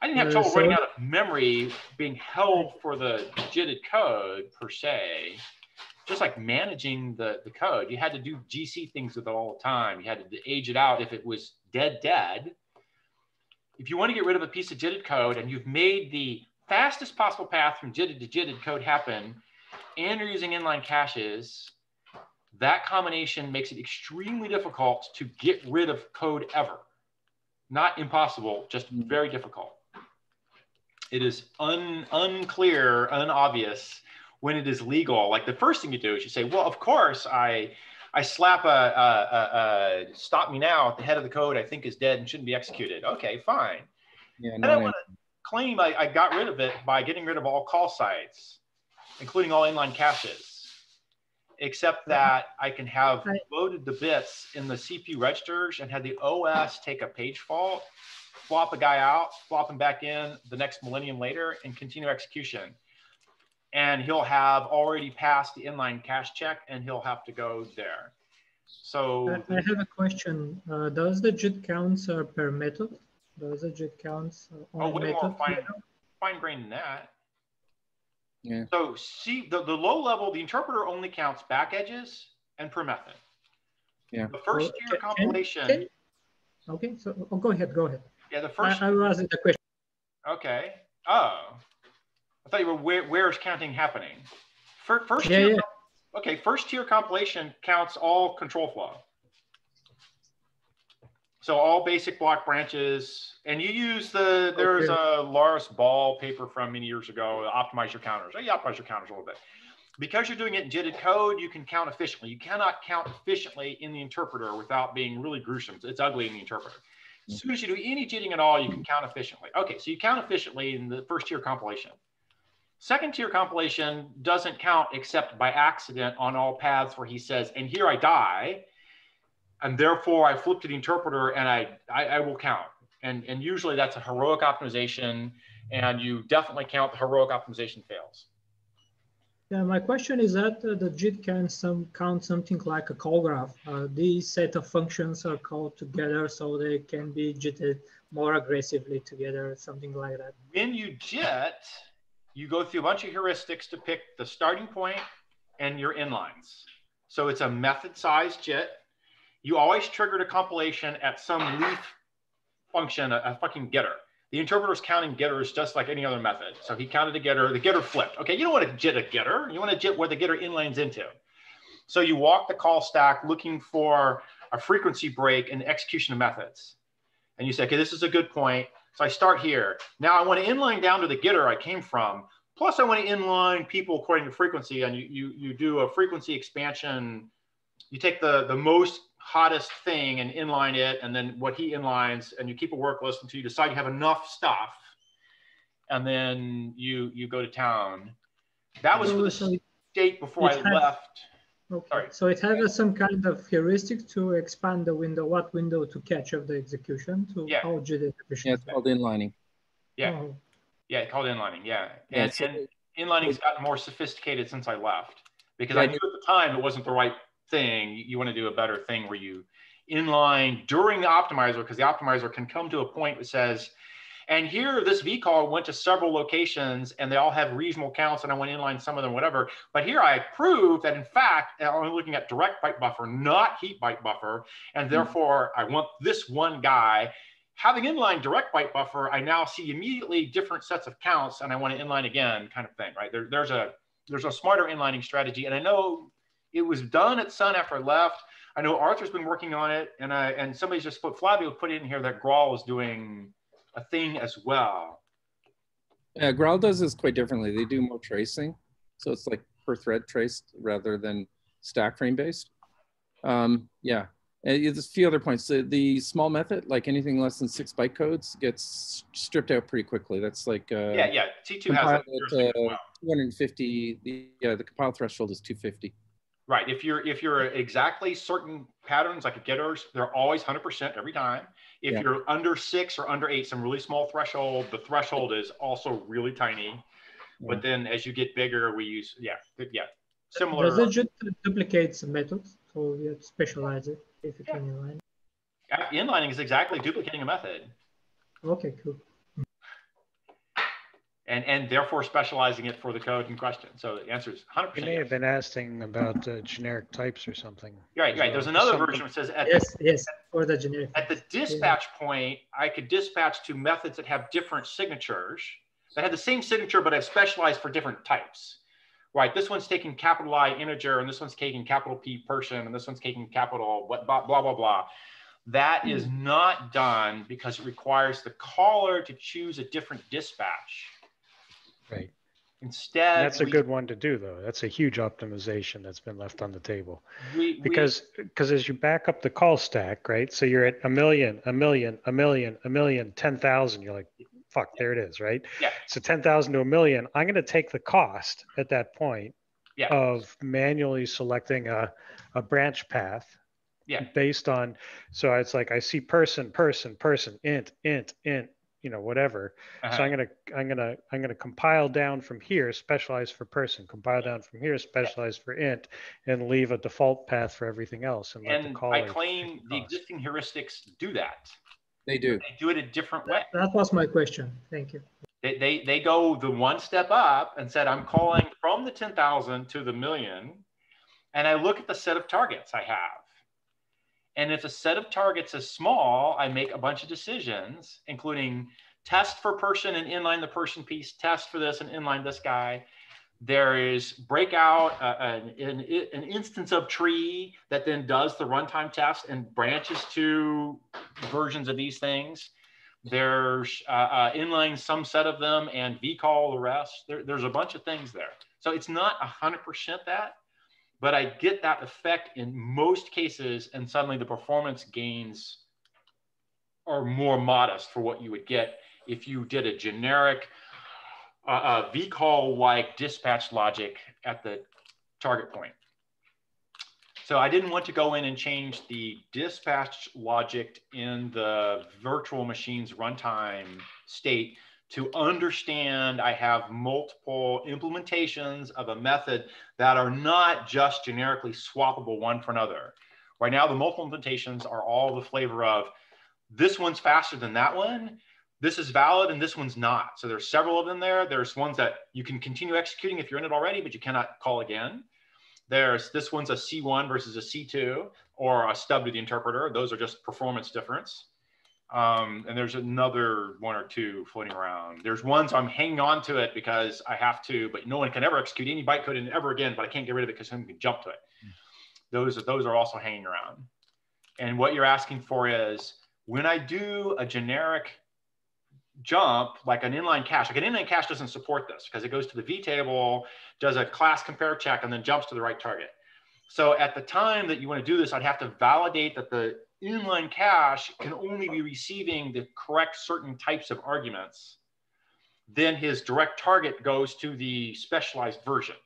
I didn't have trouble so- running out of memory being held for the JITted code per se. Just like managing the the code, you had to do GC things with it all the time. You had to age it out if it was dead dead. If you want to get rid of a piece of JITted code and you've made the fastest possible path from JITted to JITted code happen, and you're using inline caches, that combination makes it extremely difficult to get rid of code ever. Not impossible, just mm-hmm. very difficult. It is un, unclear, unobvious when it is legal. Like the first thing you do is you say, well, of course, I, I slap a, a, a, a stop me now at the head of the code I think is dead and shouldn't be executed. Okay, fine. Yeah, And I want to claim I, I got rid of it by getting rid of all call sites, including all inline caches, except that I can have Right. loaded the bits in the CPU registers and had the OS take a page fault, flop a guy out, flop him back in the next millennium later, and continue execution. And he'll have already passed the inline cache check and he'll have to go there. So I I have a question. Uh, does the JIT counts uh, per method? Does the JIT counts uh, Oh, on way more method? fine, fine grained than that. Yeah. So see the, the low level, the interpreter only counts back edges and per method. Yeah. The first Well, tier compilation, can- Okay, so oh, go ahead, go ahead. yeah, the I, first, I was asking the question. okay. Oh, I thought you were, where, where's counting happening? Fir- First Yeah, tier, yeah. okay, first tier compilation counts all control flow. So all basic block branches, and you use the, there's a Larus Ball paper from many years ago, optimize your counters. Oh, you optimize your counters a little bit. Because you're doing it in JITted code, you can count efficiently. You cannot count efficiently in the interpreter without being really gruesome. It's ugly in the interpreter. As soon as you do any jitting at all, you can count efficiently. Okay, so you count efficiently in the first tier compilation. Second tier compilation doesn't count except by accident on all paths where he says, and here I die, and therefore I flip to the interpreter and I, I, I will count. And, and usually that's a heroic optimization, and you definitely count the heroic optimization fails. Yeah, my question is that uh, the JIT can some count something like a call graph. Uh, these set of functions are called together so they can be JITted more aggressively together, something like that. When you JIT, you go through a bunch of heuristics to pick the starting point and your inlines. So it's a method sized JIT. You always trigger a compilation at some leaf function, a, a fucking getter. the interpreter is counting getters just like any other method. So he counted a getter, the getter flipped. Okay, you don't want to JIT a getter. You want to JIT where the getter inlines into. So you walk the call stack looking for a frequency break in the execution of methods. And you say, okay, this is a good point. So I start here. Now I want to inline down to the getter I came from. Plus I want to inline people according to frequency. And you, you, you do a frequency expansion. You take the, the most hottest thing and inline it, and then what he inlines, and you keep a work list until you decide you have enough stuff. And then you, you go to town. That was for the state before I left. Okay. Sorry. So it has some kind of heuristic to expand the window, what window to catch of the execution to yeah. how the oh. Yeah, it's called inlining. Yeah. Oh. Yeah, called inlining. Yeah. And, yeah, and inlining's gotten more sophisticated since I left because yeah. I knew at the time it wasn't the right thing. You, you want to do a better thing where you inline during the optimizer because the optimizer can come to a point that says, and here, this vcall went to several locations and they all have regional counts and I went inline some of them, whatever. But here I proved that in fact, I'm looking at direct byte buffer, not heap byte buffer. And hmm. therefore I want this one guy. Having inline direct byte buffer, I now see immediately different sets of counts and I want to inline again kind of thing, right? There, there's a there's a smarter inlining strategy. And I know it was done at Sun after I left. I know Arthur's been working on it, and I and somebody's just put Flavio put it in here that Graal was doing a thing as well. Yeah, Graal does this quite differently. They do more tracing. So it's like per thread traced rather than stack frame based. Um, yeah, and there's a few other points. The, the, small method, like anything less than six bytecode, gets stripped out pretty quickly. That's like uh, yeah, yeah. T2 has that. uh, 250. The, yeah, the compile threshold is 250. Right. If you're if you're exactly certain patterns like a getters, they're always 100% every time. If yeah. you're under six or under eight, some really small threshold, the threshold is also really tiny. Yeah. But then as you get bigger, we use yeah yeah similar. Does it just duplicate methods, so you have to specialize it if you yeah. can inline? Inlining is exactly duplicating a method. Okay, cool and, and therefore specializing it for the code in question. So the answer is 100%. You may have been asking about uh, generic types or something. Right, right. There's another something. version which says at yes, the, yes, for the generic. At the dispatch yeah. point, I could dispatch to methods that have different signatures that have the same signature but have specialized for different types. Right, this one's taking capital I integer, and this one's taking capital P person, and this one's taking capital blah blah blah blah. blah. That is hmm. not done because it requires the caller to choose a different dispatch. Right. Instead, and that's a we, good one to do, though. That's a huge optimization that's been left on the table. We, because because as you back up the call stack, right? So you're at a million, a million, a million, a million, ten thousand. You're like, fuck, there it is, right? Yeah. So ten thousand to a million. I'm going to take the cost at that point yeah. of manually selecting a a branch path. Yeah. Based on, so it's like I see person, person, person, int, int, int, you know whatever. Uh-huh. so i'm going to i'm going to i'm going to compile down from here specialize for person compile down from here specialize for int and leave a default path for everything else and, and i claim the existing heuristics do that. They do. They do it a different way. that was my question. Thank you. They, they, they go the one step up and said i'm calling from the 10000 to the million. And i look at the set of targets i have and if a set of targets is small, I make a bunch of decisions, including test for person and inline the person piece, test for this and inline this guy. There is breakout uh, an, an, an, instance of tree that then does the runtime test and branches to versions of these things. There's uh, uh, inline some set of them and vcall the rest. There, there's a bunch of things there. So it's not 100% that, but I get that effect in most cases, and suddenly the performance gains are more modest for what you would get if you did a generic uh, uh, vcall like dispatch logic at the target point. So I didn't want to go in and change the dispatch logic in the virtual machines runtime state to understand I have multiple implementations of a method that are not just generically swappable one for another. Right now, the multiple implementations are all the flavor of this one's faster than that one. This is valid and this one's not. So there's several of them there. There's ones that you can continue executing if you're in it already, but you cannot call again. There's this one's a C1 versus a C2 or a stub to the interpreter. Those are just performance difference. Um, and there's another one or two floating around. There's ones I'm hanging on to it because I have to, but no one can ever execute any bytecode in ever again, but I can't get rid of it because someone can jump to it. Those, those are also hanging around. And what you're asking for is when I do a generic jump, like an inline cache, like an inline cache doesn't support this because it goes to the V table, does a class compare check, and then jumps to the right target. So at the time that you want to do this, I'd have to validate that the inline cache can only be receiving the correct certain types of arguments. Then his direct target goes to the specialized version.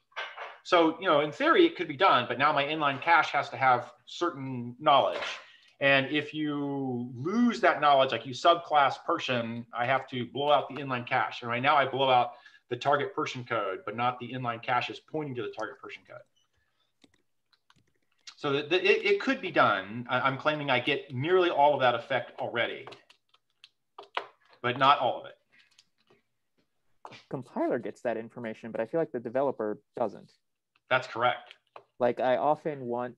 So, you know, in theory, it could be done, but now my inline cache has to have certain knowledge. And if you lose that knowledge, like you subclass person, I have to blow out the inline cache. And right now I blow out the target person code, but not the inline cache is pointing to the target person code. So that it, it could be done. I, I'm claiming I get nearly all of that effect already, but not all of it. Compiler gets that information, but I feel like the developer doesn't. That's correct. Like I often want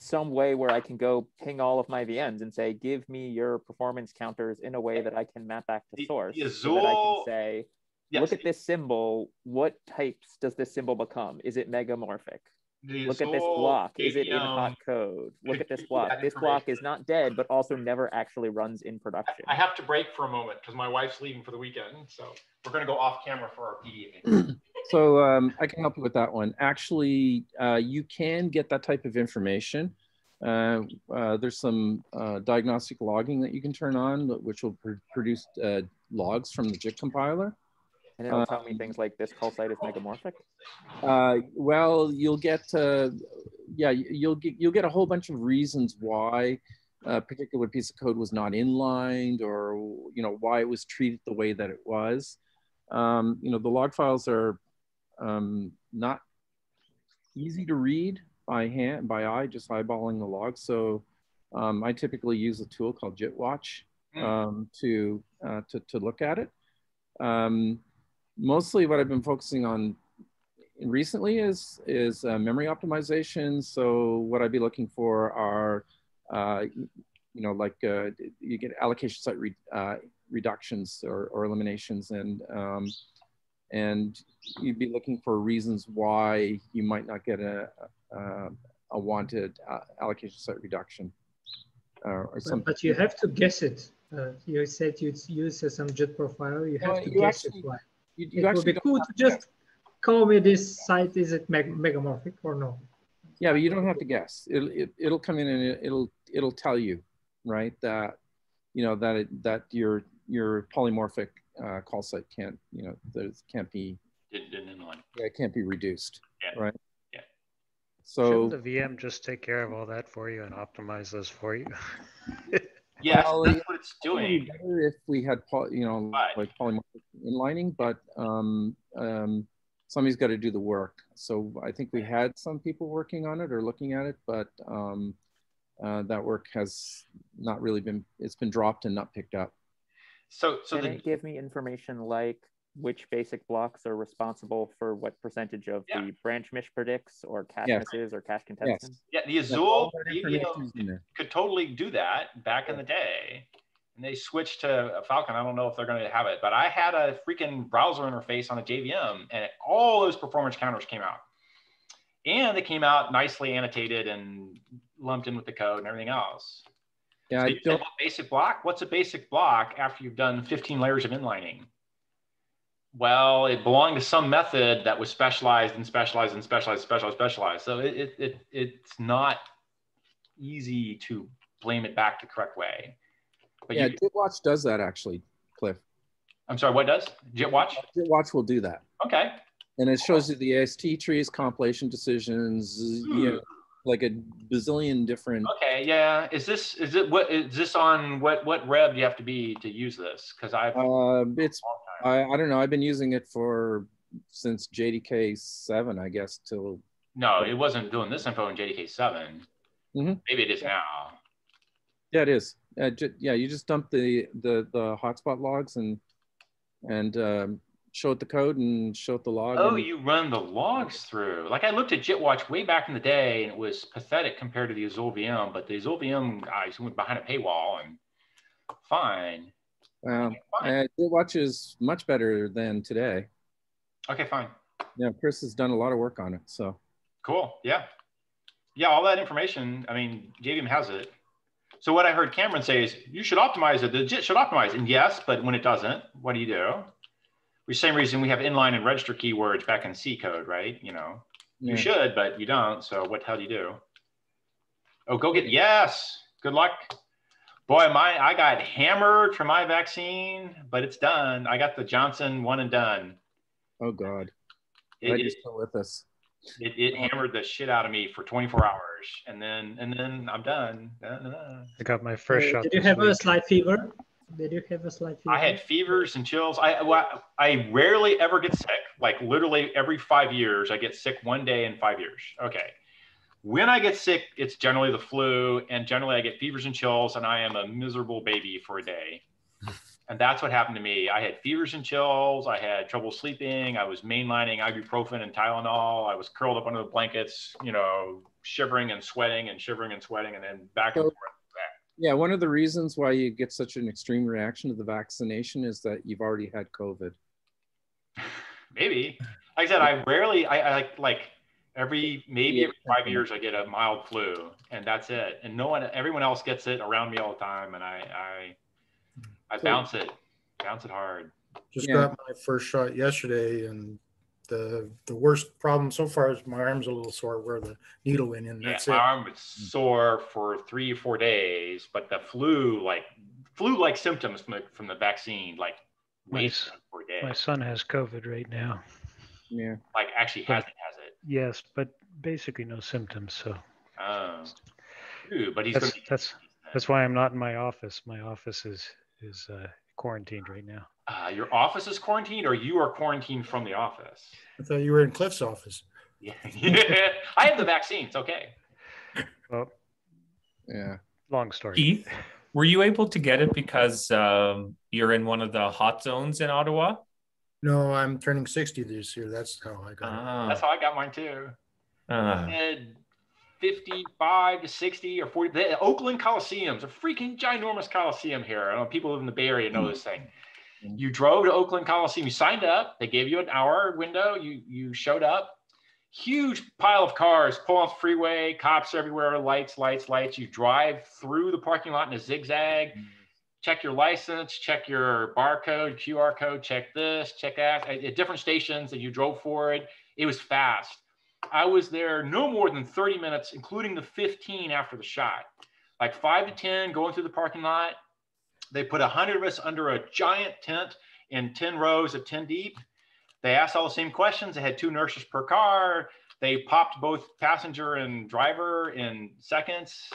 some way where I can go ping all of my VMs and say, give me your performance counters in a way that I can map back to source. The so that I can say, Yes. look at this symbol. What types does this symbol become? Is it megamorphic? The Look at this Azul block. Is it in hot code? Look at this block. This block is not dead, but also never actually runs in production. I have to break for a moment because my wife's leaving for the weekend. So we're going to go off camera for our PD. So um, I can help you with that one. Actually, uh, you can get that type of information. Uh, uh, there's some uh, diagnostic logging that you can turn on, which will pr- produce uh, logs from the JIT compiler. And it'll tell me Um, things like this call site is megamorphic. Uh, well, you'll get, uh, yeah, you'll get you'll get a whole bunch of reasons why a particular piece of code was not inlined, or you know why it was treated the way that it was. Um, you know, the log files are um, not easy to read by hand, by eye, just eyeballing the log. So um, I typically use a tool called JitWatch um, to, uh, to to look at it. Um, mostly, what I've been focusing on recently is is uh, memory optimization. So what I'd be looking for are, uh, you know, like uh, you get allocation site re, uh, reductions or, or eliminations, and um, and you'd be looking for reasons why you might not get a a, a wanted uh, allocation site reduction. Uh, or But, some, but you have to guess it. Uh, you said you'd use some JIT profile. You have Well, to you guess actually- it. Why. You, It you would be cool to to guess. just call me this site. Is it meg megamorphic or no? Yeah, but you don't have to guess. It'll it, it'll come in and it, it'll it'll tell you, right? That you know that it, that your your polymorphic uh, call site can't you know there can't be Didn't, didn't inline. yeah, it can't be reduced, Yeah. right? Yeah. So Shouldn't the VM just take care of all that for you and optimize those for you? Yes, Well, that's it- what it's would be doing. better if we had poly, you know Right. like polymorphic inlining, but um, um, somebody's got to do the work. So I think we had some people working on it or looking at it, but um, uh, that work has not really been it's been dropped and not picked up. So, so Can the, it give me information like which basic blocks are responsible for what percentage of Yeah. the branch mispredicts or cache Yes. misses or cache contests? yeah, the Azul that AVM information is in there. could totally do that back in the day. And they switched to a Falcon. I don't know if they're going to have it, but I had a freaking browser interface on a JVM, and all those performance counters came out. And they came out nicely annotated and lumped in with the code and everything else. Yeah, So I you don't. what basic block? What's a basic block after you've done 15 layers of inlining? Well, it belonged to some method that was specialized and specialized and specialized, specialized, specialized. So it, it, it, it's not easy to blame it back the correct way. But Yeah, you, JitWatch does that actually, Cliff. I'm sorry, what does? JitWatch? JitWatch will do that, Okay. and it shows you the AST trees, compilation decisions, you know, like a bazillion different. Okay, yeah. Is this is it what is this on what what rev do you have to be to use this? Because I've Uh, it's. I, I don't know. I've been using it for since JDK seven, I guess, till No, it wasn't doing this info in JDK 7 Mhm. Maybe it is now. yeah, it is. Uh, ju- yeah, you just dump the the the hotspot logs and and um, show it the code and show it the log. Oh, and- you run the logs through. Like I looked at JitWatch way back in the day, and it was pathetic compared to the Azul VM. But the Azul VM guys went behind a paywall, and fine. Well, I did watches much better than today. Okay, fine. Yeah, Chris has done a lot of work on it. So cool. Yeah. Yeah, all that information, I mean, JVM has it. So what I heard Cameron say is you should optimize it. The JIT should optimize. And yes, but when it doesn't, what do you do? For the same reason we have inline and register keywords back in C code, right? You know, yeah. you should, but you don't. So what the hell do you do? Oh, go get, yes. Good luck. Boy, my I got hammered for my vaccine, but it's done. I got the Johnson one and done. Oh God. It, it, still with us. It, it hammered the shit out of me for 24 hours, and then and then I'm done. I got my first shot. Did you have week. a slight fever? Did you have a slight fever? I had fevers and chills. I well, I rarely ever get sick. Like literally every five years, I get sick one day in five years. Okay. When I get sick, it's generally the flu, and generally I get fevers and chills, and I am a miserable baby for a day. And that's what happened to me. I had fevers and chills. I had trouble sleeping. I was mainlining ibuprofen and Tylenol. I was curled up under the blankets, you know, shivering and sweating and shivering and sweating, and then back and forth. Yeah, one of the reasons why you get such an extreme reaction to the vaccination is that you've already had COVID. Maybe. Like I said, I rarely, I, I like, like every maybe yeah. every five years I get a mild flu, and that's it. And no one, everyone else gets it around me all the time, and I, I I bounce it, bounce it hard. Just yeah. got my first shot yesterday, and the the worst problem so far is my arm's a little sore where the needle went in. That's yeah, my it. arm was mm. sore for three or four days, but the flu like flu like symptoms from the, from the vaccine like my, my son has COVID right now. Yeah, like actually has but, it, has it. Yes, but basically no symptoms. So. Oh. Ooh, but he's that's that's, that's why I'm not in my office. My office is is uh, quarantined right now. Uh, your office is quarantined, or you are quarantined from the office? I thought you were in Cliff's office. Yeah, I have the vaccine. It's okay. Well, yeah. Long story. Keith, were you able to get it because um, you're in one of the hot zones in Ottawa? No, I'm turning 60 this year. That's how I got it. That's how I got mine too. Uh. 55 to 60 or 40. The Oakland Coliseum's a freaking ginormous Coliseum here. I know people who live in the Bay Area know this thing. Mm-hmm. You drove to Oakland Coliseum, you signed up, they gave you an hour window, you you showed up. Huge pile of cars pull off the freeway, cops everywhere, lights, lights, lights. You drive through the parking lot in a zigzag, mm-hmm. Check your license, check your barcode, QR code, check this, check that. At different stations that you drove for it It was fast I was there no more than 30 minutes, including the 15 after the shot. Like five to 10 going through the parking lot. They put 100 of us under a giant tent in 10 rows of 10 deep. They asked all the same questions. They had two nurses per car. They popped both passenger and driver in seconds.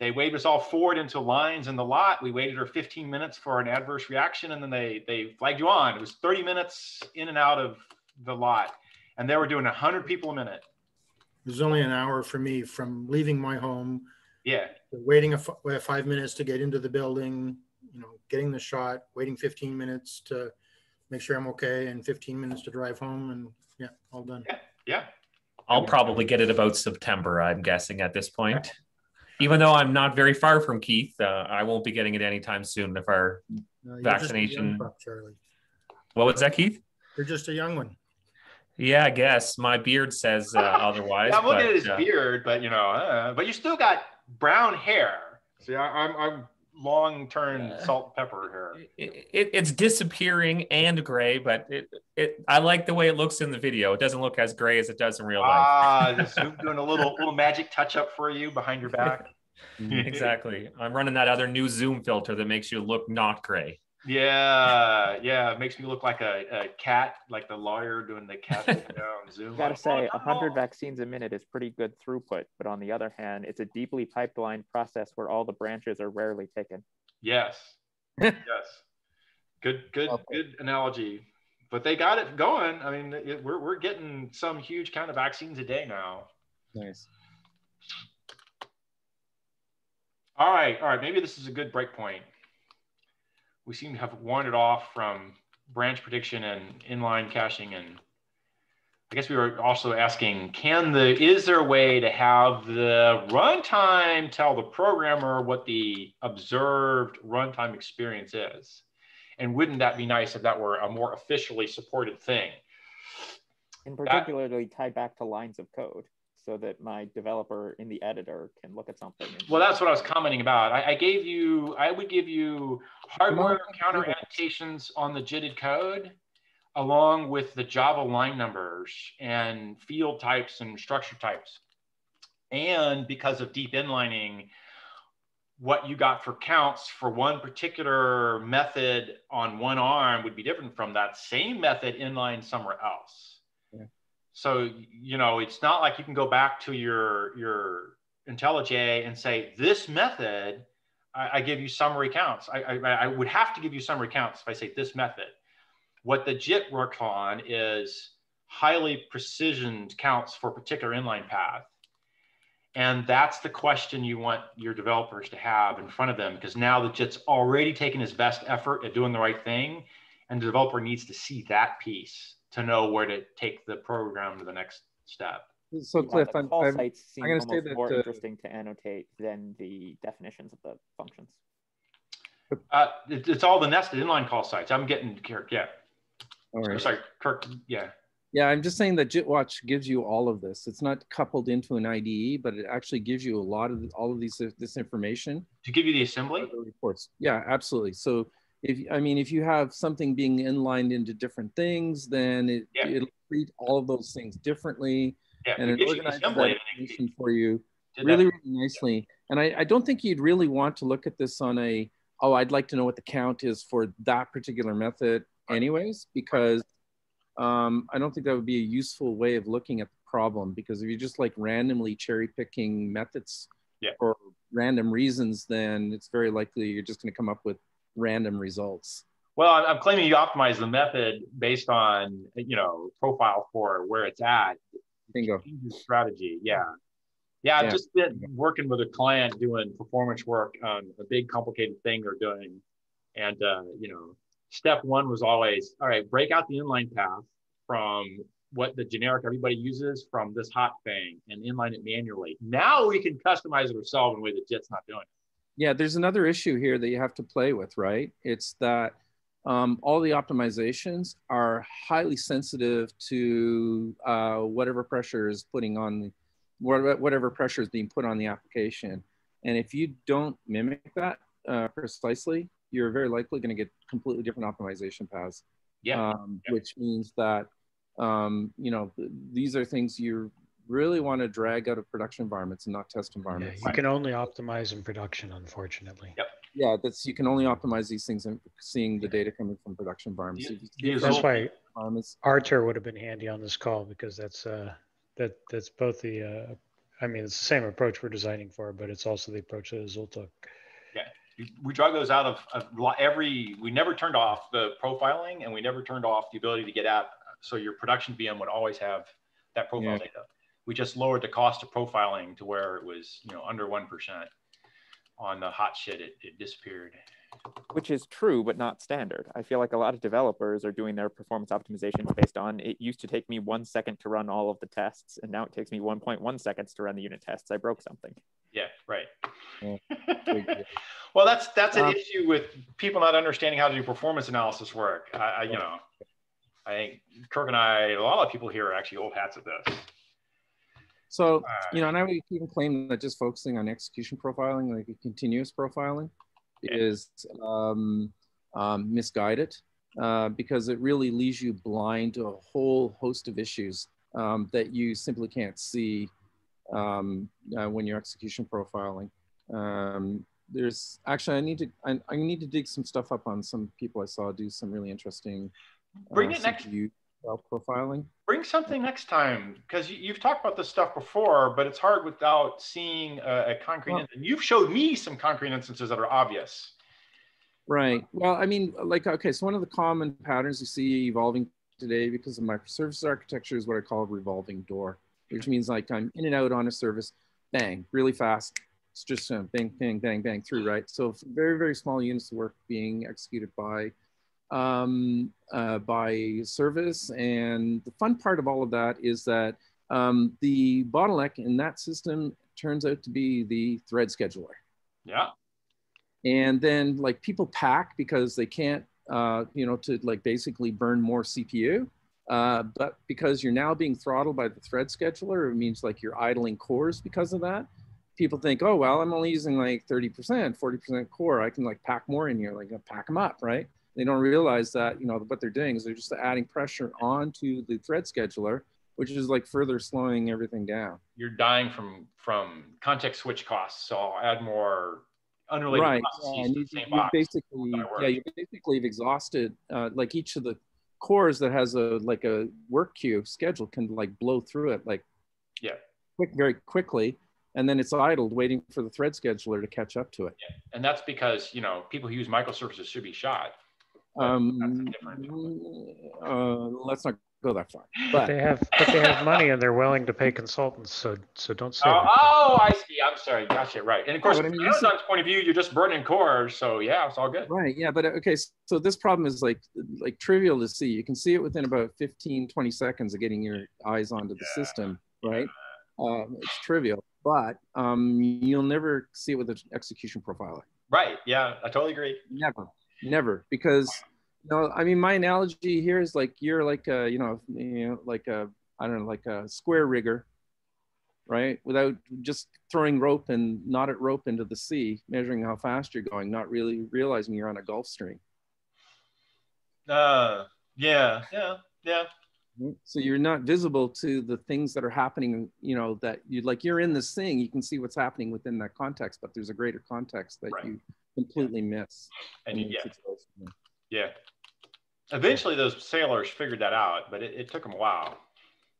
They waved us all forward into lines in the lot. We waited for 15 minutes for an adverse reaction, and then they they flagged you on. It was 30 minutes in and out of the lot and they were doing 100 people a minute. It was only an hour for me from leaving my home. Yeah. Waiting a uh, five minutes to get into the building, you know, getting the shot, waiting 15 minutes to make sure I'm okay, and 15 minutes to drive home, and yeah, all done. Yeah. yeah. I'll probably get it about September, I'm guessing at this point. Even though I'm not very far from Keith, uh, I won't be getting it anytime soon if our vaccination. Pup, Charlie. What was that, Keith? You're just a young one. Yeah, I guess my beard says uh, otherwise. yeah, I'm looking but, at his uh, beard, but you know, uh, but you still got brown hair. See, I, I'm, I'm long turned salt pepper here. It, it, it's disappearing and gray, but it, it I like the way it looks in the video. It doesn't look as gray as it does in real life. Ah, just doing a little little magic touch up for you behind your back. exactly. I'm running that other new zoom filter that makes you look not gray. Yeah, yeah, it makes me look like a, a cat, like the lawyer doing the cat on Zoom. Gotta oh, say, oh, 100 vaccines a minute is pretty good throughput, but on the other hand, it's a deeply pipeline process where all the branches are rarely taken. Yes, yes, good, good, okay. good analogy. But they got it going. I mean, it, we're we're getting some huge kind of vaccines a day now. Nice. All right, all right. Maybe this is a good break point we seem to have wandered off from branch prediction and inline caching and I guess we were also asking, can the, is there a way to have the runtime tell the programmer what the observed runtime experience is? And wouldn't that be nice if that were a more officially supported thing? And particularly that, tied back to lines of code so that my developer in the editor can look at something. Well, that's what I was commenting about. I, I gave you, I would give you hardware counter annotations on the JITted code along with the Java line numbers and field types and structure types. And because of deep inlining, what you got for counts for one particular method on one arm would be different from that same method inline somewhere else. So, you know, it's not like you can go back to your, your IntelliJ and say, this method, I, I give you summary counts. I, I, I would have to give you summary counts if I say this method. What the JIT works on is highly precisioned counts for a particular inline path. And that's the question you want your developers to have in front of them because now the JIT's already taken his best effort at doing the right thing. And the developer needs to see that piece to know where to take the program to the next step. So Cliff, yeah, call I'm, sites seem I'm almost that, more uh, interesting to annotate than the definitions of the functions. Uh, it, it's all the nested inline call sites. I'm getting, Kirk. yeah. All right. Sorry, Kirk. Yeah. Yeah, I'm just saying that JITwatch gives you all of this. It's not coupled into an IDE, but it actually gives you a lot of all of these this information to give you the assembly reports. Yeah, absolutely. So if I mean if you have something being inlined into different things, then it yeah. it'll treat all of those things differently, yeah, and it organizes that information for you really really nicely. And I, I don't think you'd really want to look at this on a oh I'd like to know what the count is for that particular method anyways, because um, I don't think that would be a useful way of looking at the problem. Because if you're just like randomly cherry picking methods yeah. for random reasons, then it's very likely you're just going to come up with random results. Well, I'm claiming you optimize the method based on you know profile for where it's at. Bingo. Strategy, yeah. Yeah, I've yeah. just been working with a client doing performance work on a big complicated thing they're doing, and uh, you know, step one was always all right break out the inline path from what the generic everybody uses from this hot thing and inline it manually now we can customize it ourselves in a way that jit's not doing it yeah there's another issue here that you have to play with right it's that um, all the optimizations are highly sensitive to uh, whatever pressure is putting on the whatever pressure is being put on the application and if you don't mimic that uh, precisely you're very likely going to get completely different optimization paths. Yeah. Um, Which means that, um, you know, these are things you really want to drag out of production environments and not test environments. Yeah, you can only optimize in production, unfortunately. Yep. Yeah, that's you can only optimize these things and seeing the data coming from production environments. Yeah. That's why Artur would have been handy on this call because that's uh, that that's both the uh, I mean it's the same approach we're designing for, but it's also the approach that Azul took we drug those out of, of every, we never turned off the profiling and we never turned off the ability to get at, so your production VM would always have that profile yeah. data. We just lowered the cost of profiling to where it was, you know, under 1%. On the hot shit, it, it disappeared. Which is true, but not standard. I feel like a lot of developers are doing their performance optimizations based on it used to take me one second to run all of the tests, and now it takes me 1.1 seconds to run the unit tests. I broke something. Yeah, right. Yeah. well, that's that's an um, issue with people not understanding how to do performance analysis work. I, I, you know, I think Kirk and I, a lot of people here are actually old hats at this. So, uh, you know, and I would even claim that just focusing on execution profiling, like continuous profiling, yeah. is um, um, misguided uh, because it really leaves you blind to a whole host of issues um, that you simply can't see um, uh, when you're execution profiling. Um, there's actually I need to I, I, need to dig some stuff up on some people I saw do some really interesting. Bring uh, it next. Profiling. Bring something next time because you, have talked about this stuff before, but it's hard without seeing a, a concrete. Well, and you've showed me some concrete instances that are obvious. Right. Well, I mean, like okay, so one of the common patterns you see evolving today because of microservices architecture is what I call a revolving door which means like I'm in and out on a service, bang, really fast. It's just uh, bang, bang, bang, bang through, right? So very, very small units of work being executed by um, uh, by service. And the fun part of all of that is that um, the bottleneck in that system turns out to be the thread scheduler. Yeah. And then like people pack because they can't, uh, you know, to like basically burn more CPU. Uh, but because you're now being throttled by the thread scheduler, it means like you're idling cores because of that. People think, oh, well, I'm only using like 30%, 40% core. I can like pack more in here, like pack them up, right? They don't realize that, you know, what they're doing is they're just adding pressure onto the thread scheduler, which is like further slowing everything down. You're dying from from context switch costs. So I'll add more unrelated right. Yeah, you, you basically, yeah, you basically have exhausted uh, like each of the cores that has a like a work queue schedule can like blow through it like yeah quick very quickly and then it's idled waiting for the thread scheduler to catch up to it yeah. and that's because you know people who use microservices should be shot um, uh, let's not go that far. But they have, but they have money and they're willing to pay consultants. So, so don't say. Oh, oh, I see. I'm sorry. Gotcha. Right. And of course, from I mean, Amazon's point of view, you're just burning cores. So yeah, it's all good. Right. Yeah. But okay. So this problem is like, like trivial to see. You can see it within about 15, 20 seconds of getting your eyes onto the yeah. system. Right. Um, it's trivial, but um, you'll never see it with an execution profiler. Right. Yeah. I totally agree. Never. Never. Because no, I mean my analogy here is like you're like a you know you know like a I don't know like a square rigger, right? Without just throwing rope and knotted rope into the sea, measuring how fast you're going, not really realizing you're on a Gulf Stream. Uh, yeah, yeah, yeah. So you're not visible to the things that are happening. You know that you like you're in this thing. You can see what's happening within that context, but there's a greater context that right. you completely miss. And you, yeah. Yeah. Eventually, those sailors figured that out, but it, it took them a while.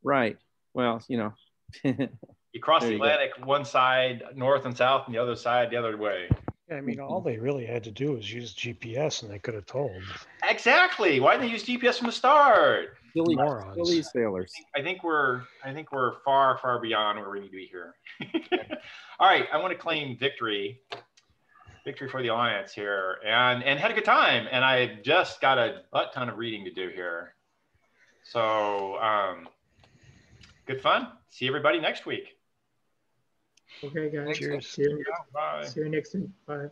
Right. Well, you know. you cross the Atlantic one side north and south, and the other side the other way. Yeah, I mean, all they really had to do was use GPS, and they could have told. Exactly. Why didn't they use GPS from the start? Silly morons. Silly sailors. I think, I think we're I think we're far far beyond where we need to be here. all right, I want to claim victory victory for the Alliance here and, and had a good time. And I just got a butt ton of reading to do here. So um, good fun. See everybody next week. Okay, guys. Cheers. See you, Bye. See you next week. Bye.